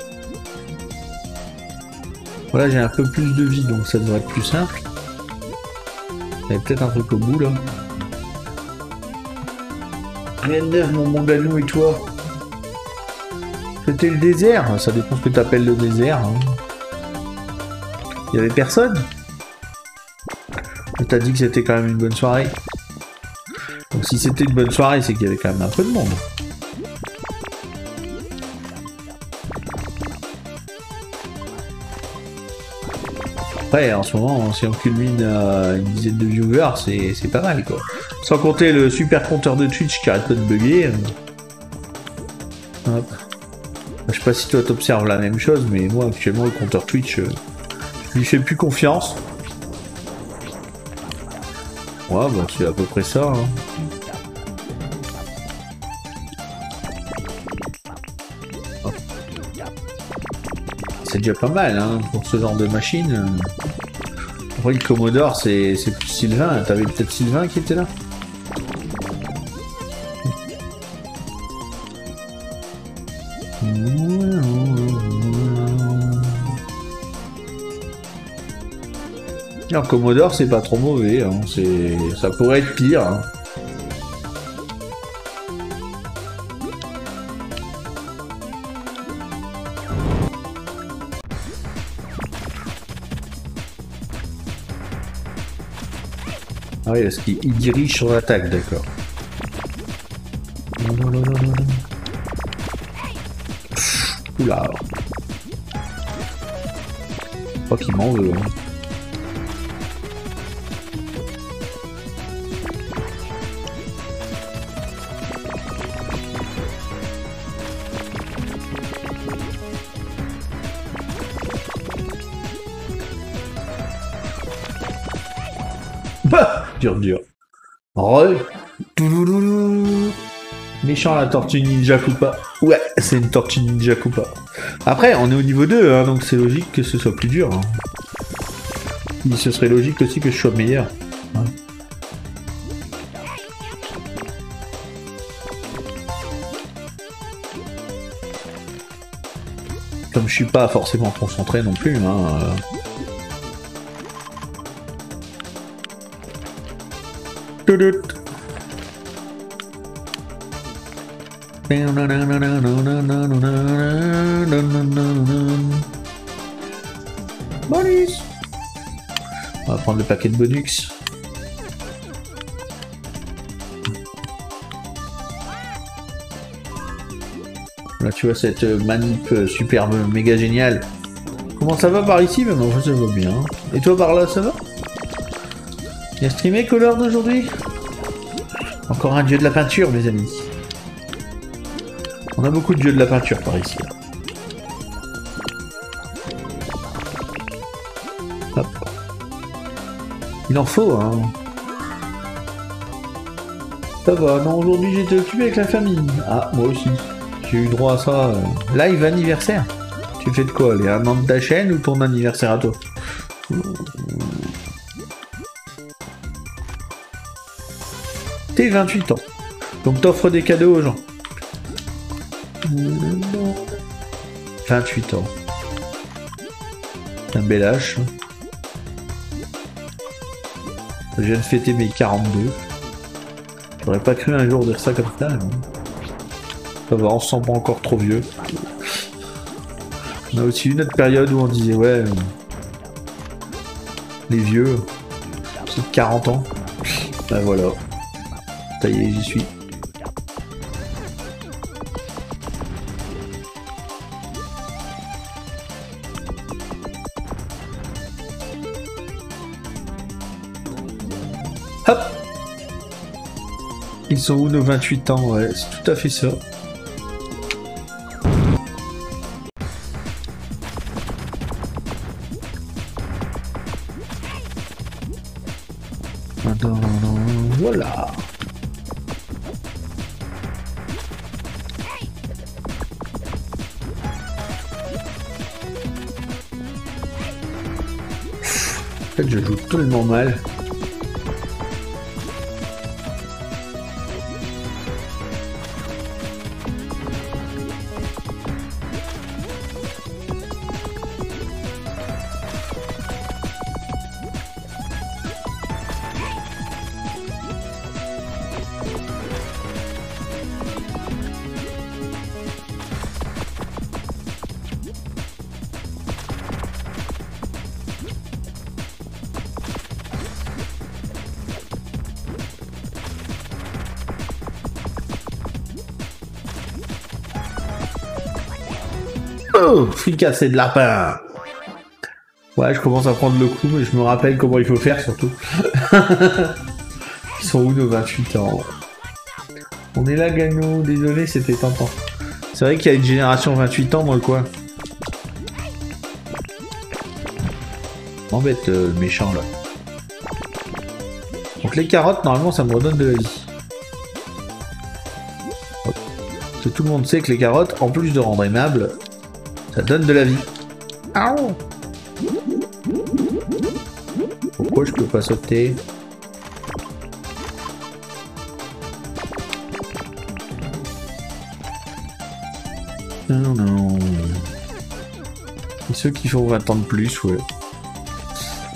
Voilà, j'ai un peu plus de vie, donc ça devrait être plus simple. Il y a peut-être un truc au bout, là. Rien de neuf, mon Monganou et toi C'était le désert, ça dépend ce que t'appelles le désert. hein. Il y avait personne? T'as dit que c'était quand même une bonne soirée. Donc si c'était une bonne soirée, c'est qu'il y avait quand même un peu de monde. En ce moment, si on culmine à une dizaine de viewers, c'est pas mal, quoi. Sans compter le super compteur de Twitch qui arrête pas de bugger. Hop. Je sais pas si toi t'observes la même chose, mais moi actuellement le compteur Twitch, euh, je lui fais plus confiance. Ouais, bah c'est à peu près ça. hein. C'est déjà pas mal hein, pour ce genre de machine. Après, le Commodore, c'est plus Sylvain. T'avais peut-être Sylvain qui était là? Non, Commodore, c'est pas trop mauvais. Hein. Ça pourrait être pire. hein. Ah oui, parce qu'il il dirige sur l'attaque, d'accord. Oula. Je crois qu'il m'en veut. hein. Dur, dur. Re. Méchant la tortue ninja Koopa. Ouais, c'est une tortue ninja Koopa. Après, on est au niveau 2, hein, donc c'est logique que ce soit plus dur. hein. Et ce serait logique aussi que je sois meilleur. Comme je suis pas forcément concentré non plus, hein, euh, Bonus On va prendre le paquet de bonus. Là tu vois cette manip euh, superbe, méga géniale. Comment ça va par ici? Même en fait ça va bien. Et toi par là ça va? Il y a streamé Color d'aujourd'hui? Un dieu de la peinture, mes amis. On a beaucoup de dieux de la peinture par ici. Il en faut, hein. Ça va, non, aujourd'hui j'étais occupé avec la famille. Ah, moi aussi. J'ai eu droit à ça. euh, Live anniversaire. Tu fais de quoi Les an de ta chaîne ou ton anniversaire à toi? T'es 28 ans. Donc t'offres des cadeaux aux gens. 28 ans. Un bel âge. Je viens de fêter mes 42. J'aurais pas cru un jour dire ça comme ça. Ça va, on se sent pas encore trop vieux. On a aussi eu notre période où on disait ouais, euh, les vieux, c'est 40 ans. Ben voilà. Ça y est, j'y suis. Hop Ils sont où nos 28 ans? Ouais, c'est tout à fait ça. Tellement mal. Oh, fricassé de lapin. Ouais, je commence à prendre le coup, mais je me rappelle comment il faut faire surtout. (laughs) Ils sont où nos 28 ans? On est là, Gano. Désolé, c'était tentant. C'est vrai qu'il y a une génération 28 ans dans le coin. M'embête euh, méchant là. Donc les carottes, normalement, ça me redonne de la vie. Que tout le monde sait que les carottes, en plus de rendre aimable, ça donne de la vie. Pourquoi je peux pas sauter? Non, non. Et ceux qui font 20 ans de plus, ouais.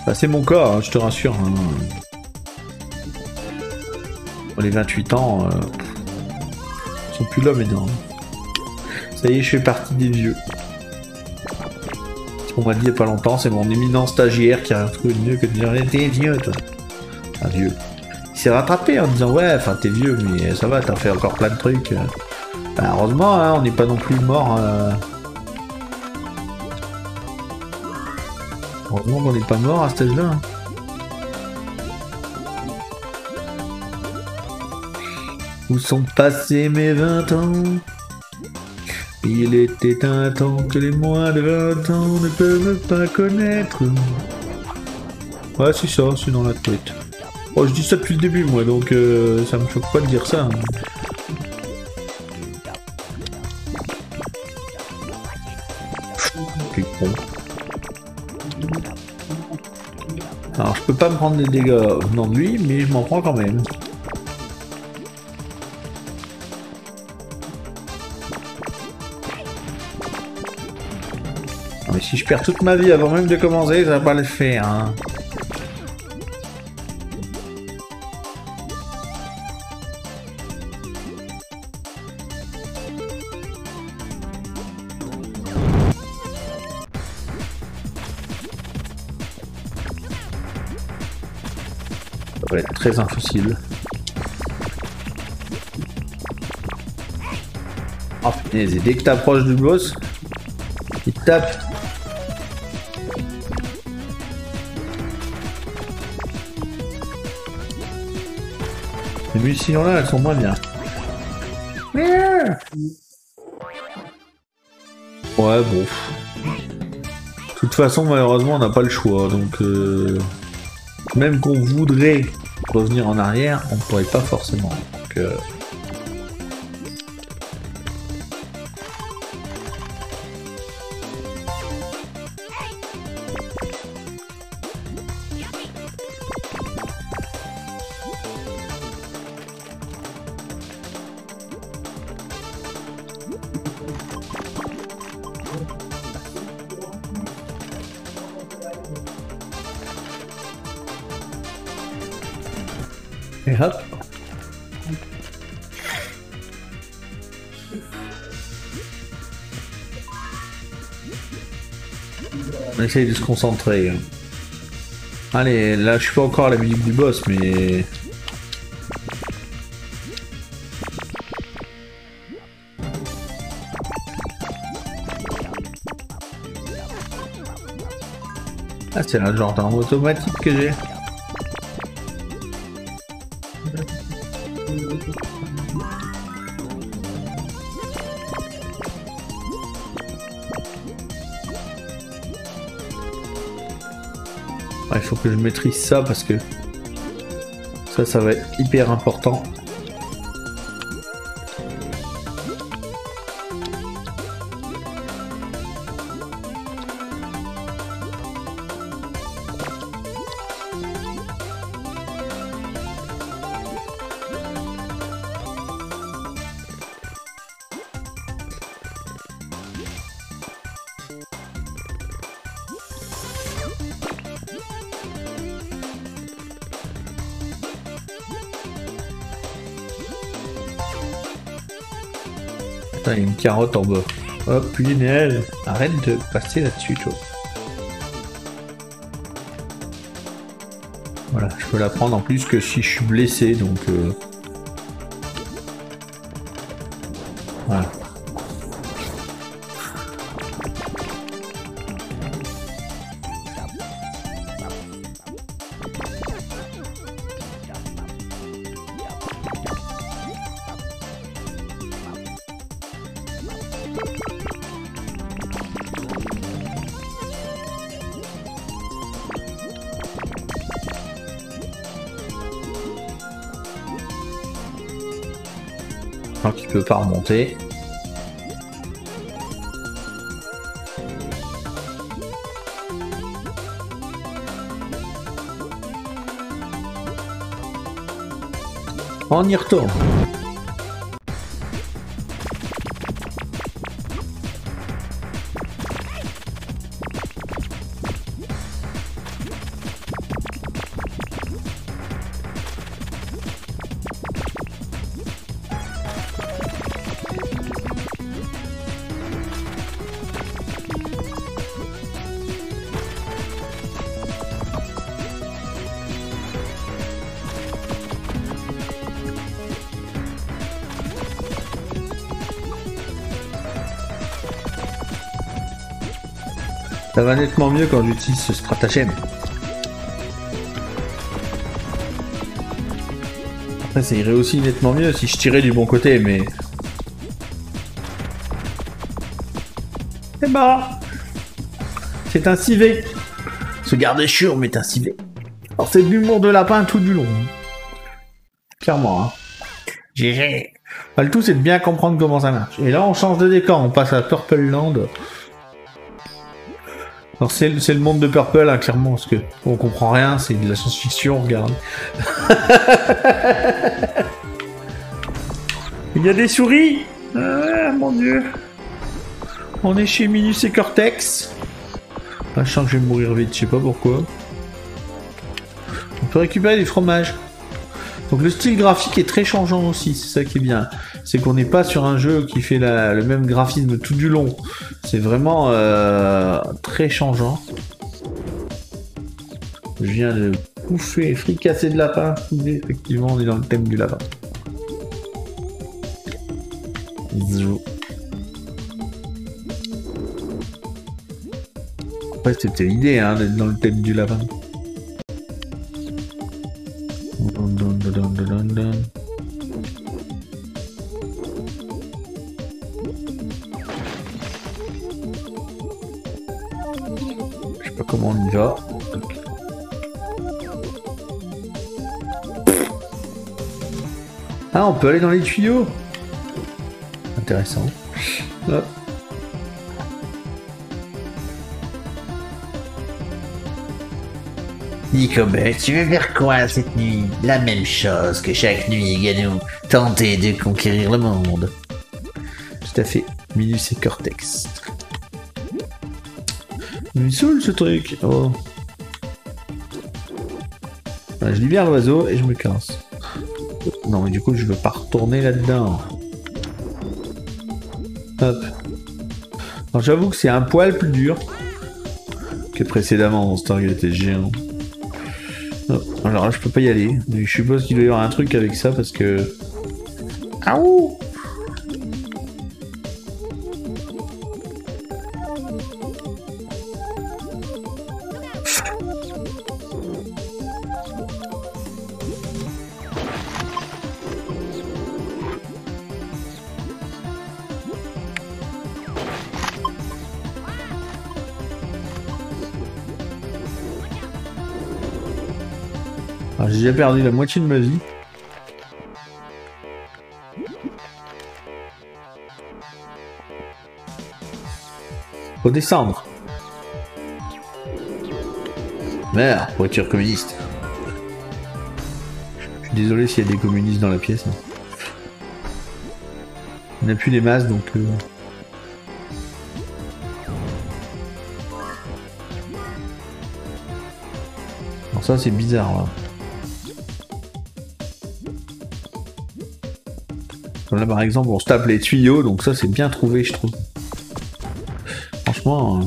Bah, c'est mon cas, hein, je te rassure. hein. Pour les 28 ans, euh, ils sont plus là maintenant. Ça y est, je fais partie des vieux. Qu'on m'a dit il y a pas longtemps, c'est mon éminent stagiaire qui a retrouvé mieux que de dire Eh, t'es vieux toi. Un vieux. Il s'est rattrapé en disant ouais, enfin t'es vieux, mais ça va, t'as fait encore plein de trucs. Bah, heureusement, hein, on n'est pas non plus mort. euh, Heureusement qu'on n'est pas mort à cet âge-là. hein. Où sont passés mes 20 ans? Il était un temps que les moins de 20 ans ne peuvent pas connaître. Ouais, c'est ça, c'est dans la tête. Oh, je dis ça depuis le début, moi, donc euh, ça me choque pas de dire ça. hein. Alors, je peux pas me prendre des dégâts venant de lui, mais je m'en prends quand même. Si je perds toute ma vie avant même de commencer, ça va pas le faire. Hein. Ça va être très impossible. Oh punaise, et dès que t'approches du boss, il tape. Les munitions là, elles sont moins bien. Ouais, bon. De toute façon, malheureusement, on n'a pas le choix. Donc, euh, même qu'on voudrait revenir en arrière, on pourrait pas forcément. Donc, euh, essaye de se concentrer. hein. Allez, là je suis pas encore à la musique du boss, mais... Ah c'est un genre d'arme automatique que j'ai. Je maîtrise ça parce que ça, ça va être hyper important. Carotte en bas. Oh punaise, arrête de passer là-dessus, toi. Voilà, je peux la prendre en plus que si je suis blessé, donc... euh, Il peut pas remonter. On y retourne. Va nettement mieux quand j'utilise ce stratagème. Après, ça irait aussi nettement mieux si je tirais du bon côté, mais... C'est mort C'est un civet Ce garde chiourme est un civet. Alors c'est de l'humour de lapin tout du long. Clairement, hein. GG. Le tout, c'est de bien comprendre comment ça marche. Et là, on change de décor, on passe à Purple Land. Alors, c'est le c'est le monde de Purple, hein, clairement, parce que on comprend rien, c'est de la science-fiction, regarde. (laughs) Il y a des souris Ah, mon dieu On est chez Minus et Cortex. Ah, je sens que je vais mourir vite, je sais pas pourquoi. On peut récupérer des fromages. Donc le style graphique est très changeant aussi, c'est ça qui est bien. C'est qu'on n'est pas sur un jeu qui fait le même graphisme tout du long. C'est vraiment euh, très changeant. Je viens de bouffer, fricasser de lapin. Effectivement, on est dans le thème du lapin. Après, c'était l'idée hein, d'être dans le thème du lapin. Dun, dun, dun. Je sais pas comment on y va. Ah, on peut aller dans les tuyaux. Intéressant. Hop. Nicobet, tu veux faire quoi cette nuit? La même chose que chaque nuit, Ganou. Tenter de conquérir le monde. Tout à fait. Minus et Cortex. Il saoule ce truc. Oh. Ah, je libère l'oiseau et je me casse. Non, mais du coup, je veux pas retourner là-dedans. Hop. Alors, j'avoue que c'est un poil plus dur que précédemment dans Stargate géant. Oh, alors là, je peux pas y aller. Mais je suppose qu'il doit y avoir un truc avec ça parce que. Ah perdu la moitié de ma vie. Faut descendre. Merde, voiture communiste. Je suis désolé s'il y a des communistes dans la pièce. hein. On n'a plus les masses donc. euh, Alors ça c'est bizarre là. Là par exemple on se tape les tuyaux donc ça c'est bien trouvé je trouve. Franchement. euh,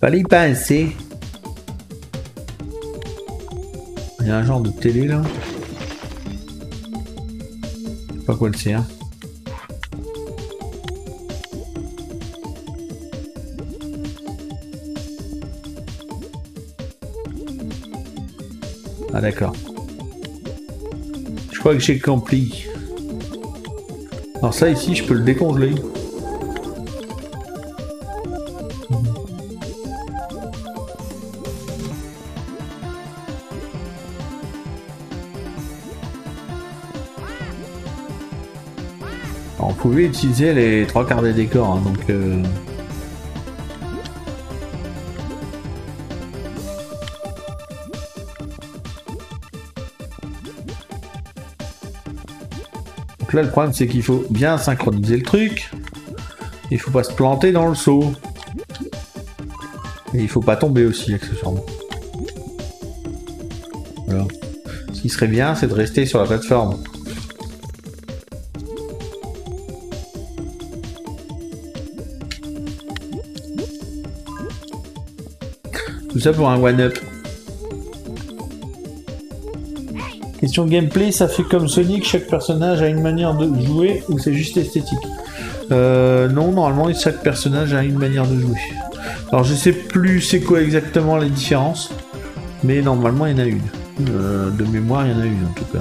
Fallait y penser. Il y a un genre de télé là. Je sais pas quoi le sert. Ah d'accord. Que j'ai compris. Alors ça ici, je peux le décongeler. On pouvait utiliser les trois quarts des décors, hein, donc... euh, le problème, c'est qu'il faut bien synchroniser le truc. Il faut pas se planter dans le saut. Et il faut pas tomber aussi, accessoirement. Ce qui serait bien, c'est de rester sur la plateforme. Tout ça pour un one-up. Gameplay, ça fait comme Sonic, chaque personnage a une manière de jouer ou c'est juste esthétique euh, Non, normalement chaque personnage a une manière de jouer. Alors je sais plus c'est quoi exactement les différences, mais normalement il y en a une. Euh, de mémoire il y en a une en tout cas.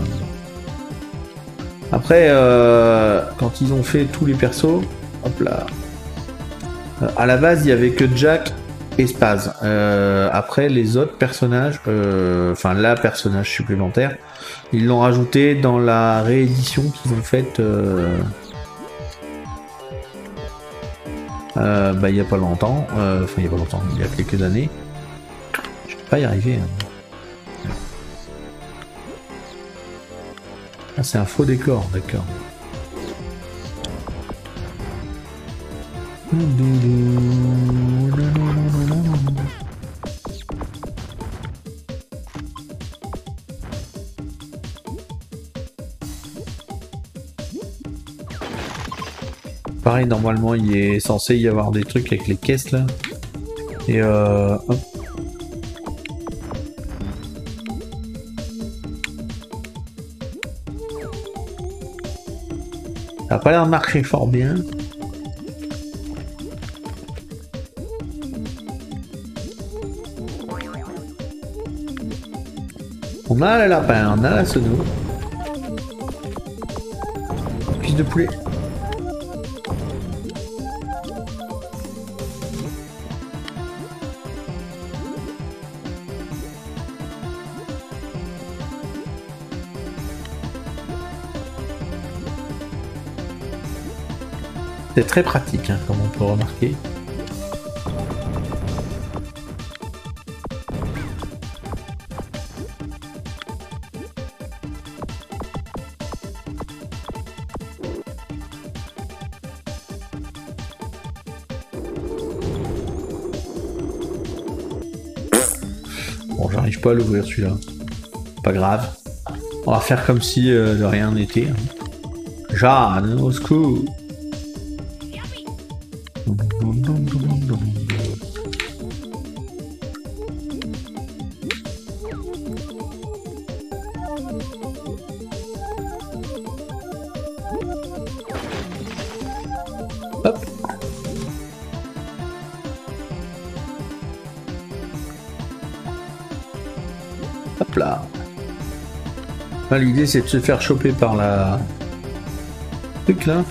Après, euh, quand ils ont fait tous les persos, hop là. À la base il y avait que Jack et Spaz. Après les autres personnages, enfin la personnage supplémentaire, ils l'ont rajouté dans la réédition qu'ils ont faite euh, euh, bah, il y a pas longtemps, euh, enfin il y a pas longtemps, il y a quelques années. Je peux pas y arriver. hein. Ah c'est un faux décor, d'accord. Normalement, il est censé y avoir des trucs avec les caisses là. Et euh. hop. Ça a pas l'air de marcher fort bien. On a le lapin, on a la sono. Cuisse de poulet. C'est très pratique, hein, comme on peut remarquer. Bon, j'arrive pas à l'ouvrir celui-là. Pas grave. On va faire comme si euh, de rien n'était. hein. Jeanne, au secours. L'idée c'est de se faire choper par la truc là.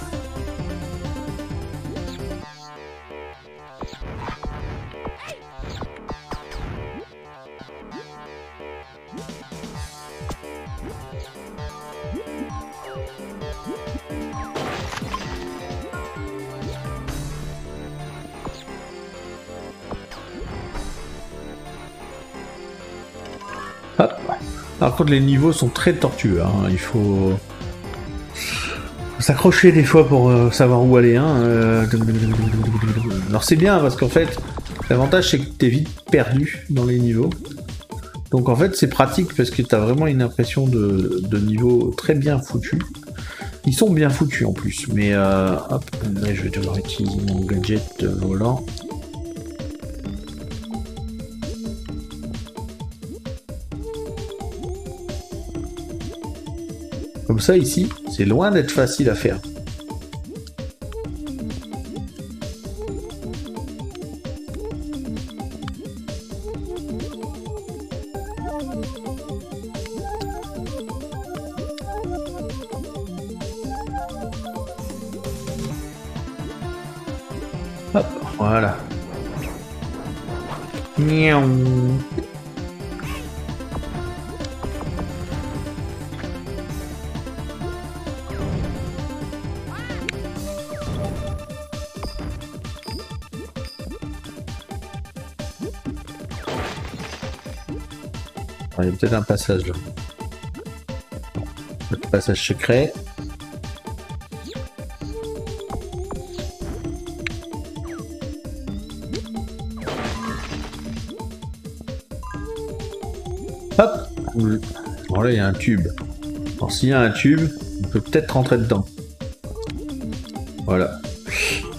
Contre, les niveaux sont très tortueux. hein. Il faut s'accrocher des fois pour euh, savoir où aller. hein. Euh, Alors c'est bien parce qu'en fait, l'avantage c'est que t'es vite perdu dans les niveaux. Donc en fait, c'est pratique parce que t'as vraiment une impression de, niveau très bien foutu. Ils sont bien foutus en plus, mais euh, hop, là je vais devoir utiliser mon gadget volant. Comme ça ici, c'est loin d'être facile à faire. Un passage là. Passage secret. Hop Bon là il y a un tube. Alors s'il y a un tube, on peut peut-être rentrer dedans. Voilà.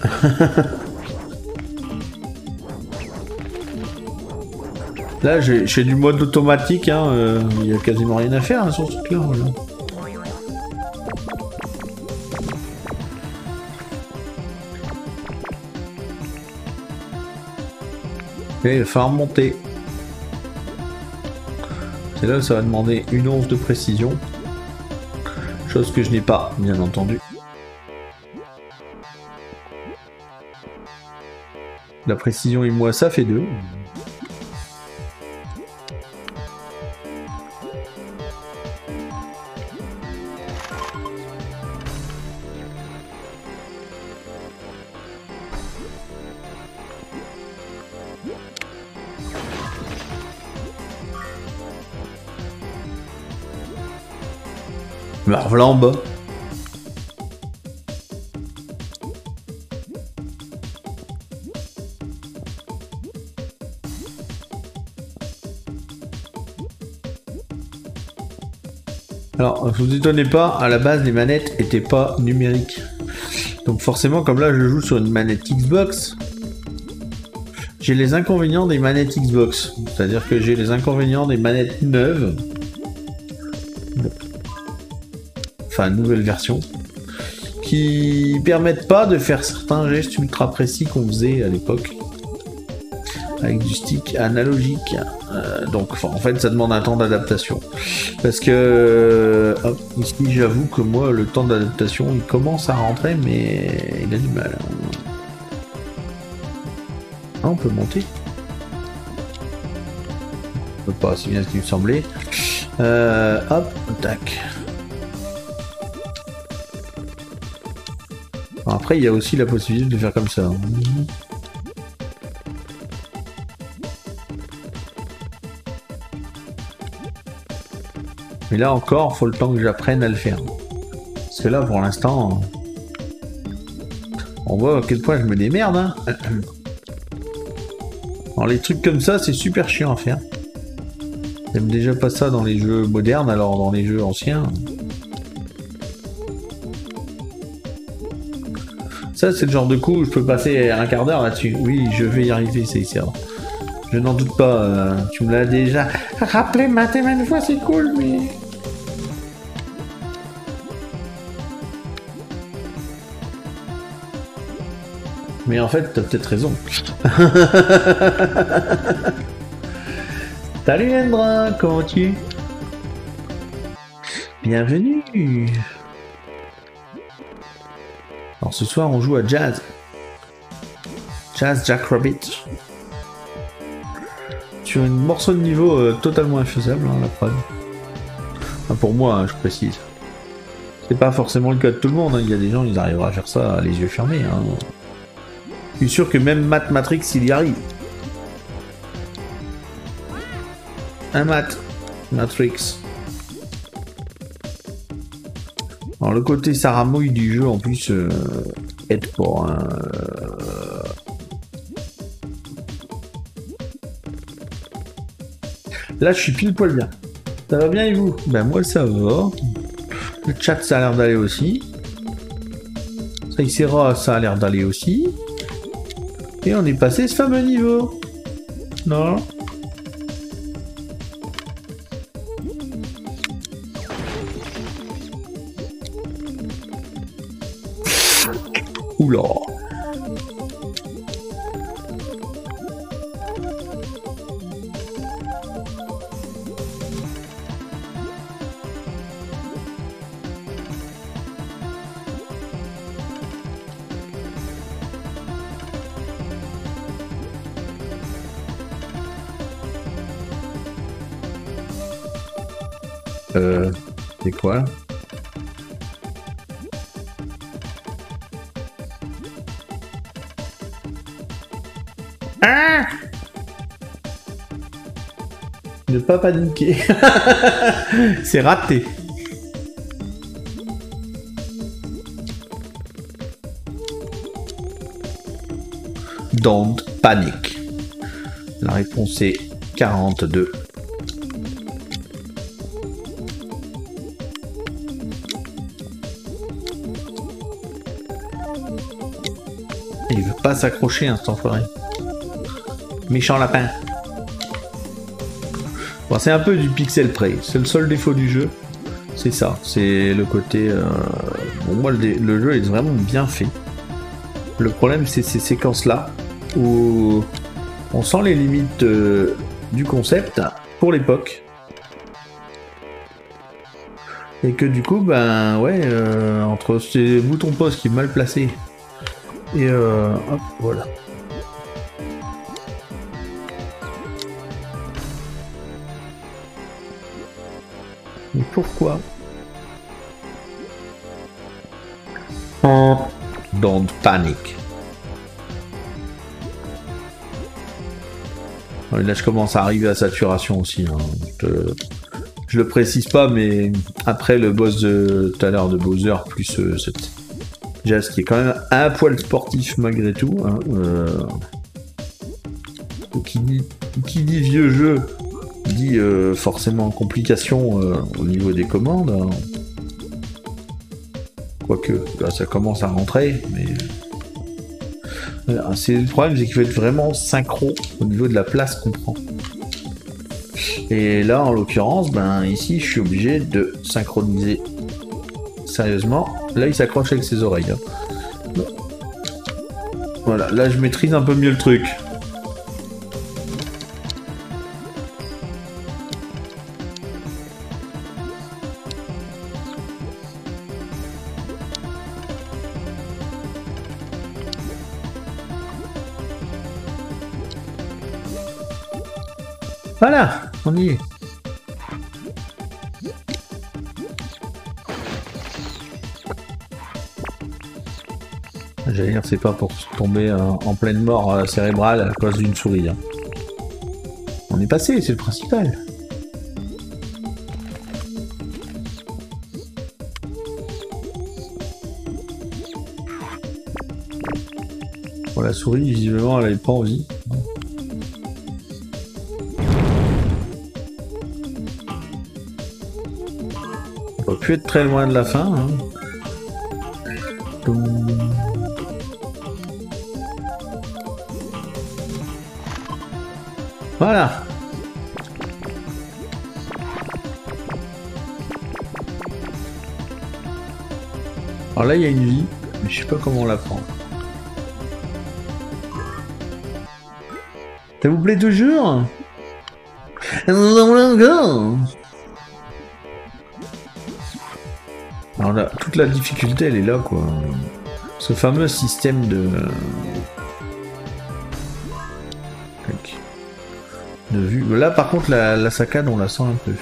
(laughs) Là, j'ai du mode automatique, hein, euh, il y a quasiment rien à faire hein, sur ce truc-là. Et il va falloir monter. C'est là où ça va demander une once de précision. Chose que je n'ai pas, bien entendu. La précision et moi, ça fait deux. Bas. Alors, vous étonnez pas, à la base, les manettes étaient pas numériques. Donc forcément, comme là, je joue sur une manette Xbox, j'ai les inconvénients des manettes Xbox. C'est-à-dire que j'ai les inconvénients des manettes neuves. Enfin, nouvelle version. Qui permettent pas de faire certains gestes ultra précis qu'on faisait à l'époque. Avec du stick analogique. Euh, donc, en fait, ça demande un temps d'adaptation. Parce que, hop, ici, j'avoue que moi, le temps d'adaptation, il commence à rentrer, mais il a du mal. Ah, on peut monter. Pas, c'est bien ce qui me semblait. Euh, hop, tac. Après, il y a aussi la possibilité de faire comme ça. Mais là encore, faut le temps que j'apprenne à le faire. Parce que là, pour l'instant, on voit à quel point je me démerde. Hein. (clears throat) Alors les trucs comme ça, c'est super chiant à faire. J'aime déjà pas ça dans les jeux modernes, alors dans les jeux anciens. Ça, c'est le genre de coup où je peux passer un quart d'heure là-dessus. Oui, je vais y arriver, c'est ça. Je n'en doute pas. euh, tu me l'as déjà rappelé maintes et maintes fois, c'est cool, mais. Mais en fait, t'as peut-être raison. (laughs) Salut Endra, comment tu Bienvenue. Ce soir, on joue à Jazz. Jazz Jack Rabbit. Sur une morceau de niveau euh, totalement infaisable, hein, la preuve. Pour moi, hein, je précise. C'est pas forcément le cas de tout le monde. hein. Il y a des gens, ils arriveront à faire ça les yeux fermés. Je suis sûr que même Matt Matrix, il y arrive. Un Matt Matrix. Alors le côté saramouille du jeu en plus euh, aide pas. hein. Euh, Là je suis pile poil bien. Ça va bien et vous? Ben moi ça va. Le chat ça a l'air d'aller aussi. Ça Icera ça a l'air d'aller aussi. Et on est passé ce fameux niveau. Non? Oula. Euh... C'est quoi pas paniquer. (laughs) C'est raté. Don't panic. La réponse est 42. Il veut pas s'accrocher, hein, cet enfoiré. Méchant lapin. C'est un peu du pixel près. C'est le seul défaut du jeu. C'est ça. C'est le côté. euh, Bon, moi, le, le jeu est vraiment bien fait. Le problème, c'est ces séquences-là où on sent les limites euh, du concept pour l'époque. Et que du coup, ben ouais, euh, entre ces boutons pause qui est mal placé et euh, hop, voilà. Pourquoi Don't panic. Là, je commence à arriver à saturation aussi. hein. Je, le précise pas, mais après le boss de tout à l'heure de Bowser, plus euh, cette Jazz qui est quand même un poil sportif malgré tout. hein, euh, qui dit vieux jeu dit euh, forcément complication euh, au niveau des commandes. hein. Quoique, là ça commence à rentrer, mais. Voilà, c'est le problème, c'est qu'il faut être vraiment synchro au niveau de la place qu'on prend. Et là, en l'occurrence, ben ici, je suis obligé de synchroniser sérieusement. Là, il s'accroche avec ses oreilles. hein. Voilà, là, je maîtrise un peu mieux le truc. Voilà, on y est. J'allais dire, c'est pas pour tomber euh, en pleine mort euh, cérébrale à cause d'une souris. hein. On est passé, c'est le principal. Bon, la souris, visiblement, elle avait pas envie. Plus être très loin de la fin. hein. Voilà. Alors là, il y a une vie, mais je sais pas comment on la prend. Ça vous plaît toujours? Alors là, toute la difficulté, elle est là, quoi. Ce fameux système de... De vue. Là, par contre, la, la saccade, on la sent un peu.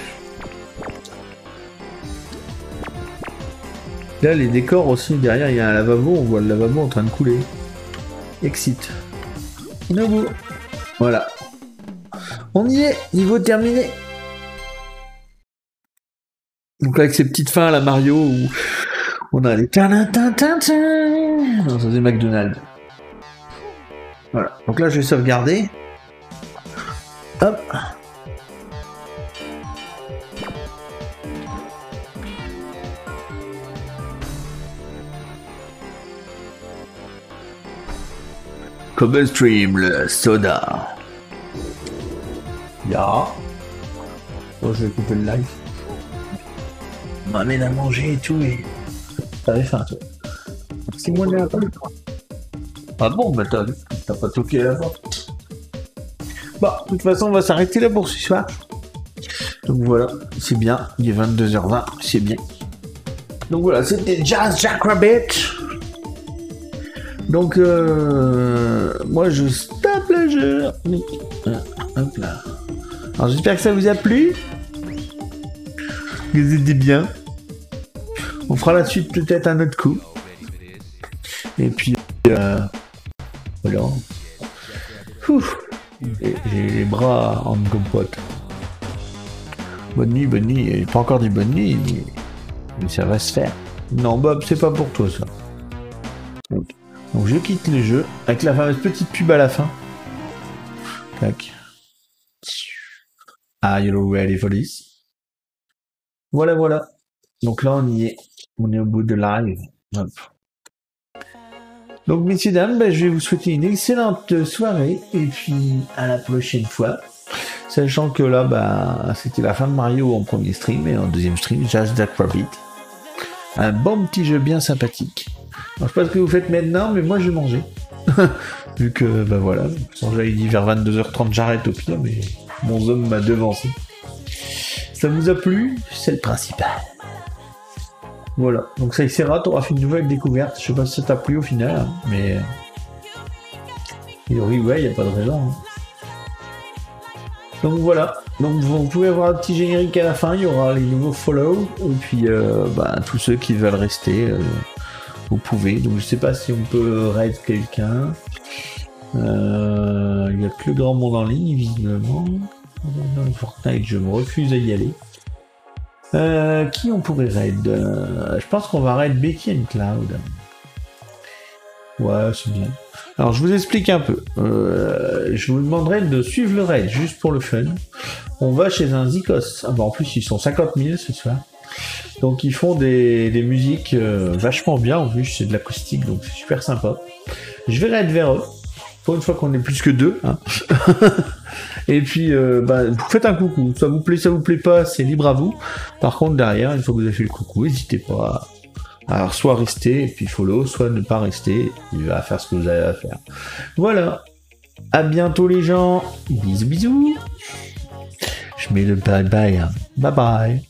Là, les décors aussi, derrière, il y a un lavabo, on voit le lavabo en train de couler. Exit. Bout. Voilà. On y est, niveau terminé. Donc avec ces petites fins à la Mario où on a les. Non, ça c'est McDonald's. Voilà. Donc là je vais sauvegarder. Hop. Cobble Stream, le soda. Ya. Bon, je vais couper le live. M'amène à manger et tout et. T'avais faim toi. C'est moi là Ah bon, bah t'as t'as pas toqué la porte. Bah, de toute façon, on va s'arrêter là pour ce soir. Donc voilà, c'est bien. Il est 22h20, c'est bien. Donc voilà, c'était Jazz Jackrabbit. Donc, euh, moi je stoppe le jeu. Euh, Hop là. Alors j'espère que ça vous a plu. Que vous étiez bien. On fera la suite peut-être un autre coup. Et puis, euh, voilà. J'ai les bras en compote. Bonne nuit, bonne nuit. Pas encore dit bonne nuit, mais, ça va se faire. Non, Bob, c'est pas pour toi ça. Donc, donc je quitte le jeu avec la fameuse petite pub à la fin. Tac. Are you ready for this? Voilà, voilà. Donc là, on y est. On est au bout de live. Donc, messieurs, dames, ben, je vais vous souhaiter une excellente soirée et puis à la prochaine fois. Sachant que là, bah, c'était la fin de Mario en premier stream et en deuxième stream, Jazz Rabbit. Un bon petit jeu bien sympathique. Alors, je sais pas ce que vous faites maintenant, mais moi je vais manger. (laughs) Vu que, bah voilà, sans j'avais dit vers 22h30 j'arrête au pire, mais mon homme m'a devancé. Ça vous a plu? C'est le principal. Voilà, donc ça y sera, t'auras fait une nouvelle découverte. Je sais pas si ça t'a plu au final, mais. Priori, ouais, y a pas de raison. hein. Donc voilà, donc vous pouvez avoir un petit générique à la fin, il y aura les nouveaux follow, et puis euh, bah, tous ceux qui veulent rester, euh, vous pouvez. Donc je sais pas si on peut raid quelqu'un. Euh, Il y a le grand monde en ligne, visiblement. Dans Fortnite, je me refuse à y aller. Euh, qui on pourrait raid Euh, Je pense qu'on va raid Becky and Cloud. Ouais, c'est bien. Alors, je vous explique un peu. Euh, je vous demanderai de suivre le raid, juste pour le fun. On va chez un Zikos. Ah bah, en plus, ils sont 50 000 ce soir. Donc, ils font des, des musiques vachement bien. En plus, c'est de l'acoustique, donc c'est super sympa. Je vais raid vers eux. Une fois qu'on est plus que deux. hein. (laughs) Et puis, euh, bah, vous faites un coucou. Ça vous plaît, ça vous plaît pas, c'est libre à vous. Par contre, derrière, une fois que vous avez fait le coucou, n'hésitez pas à alors, soit rester et puis follow, soit ne pas rester et à faire ce que vous avez à faire. Voilà. À bientôt les gens. Bisous bisous. Je mets le bye bye. Bye bye.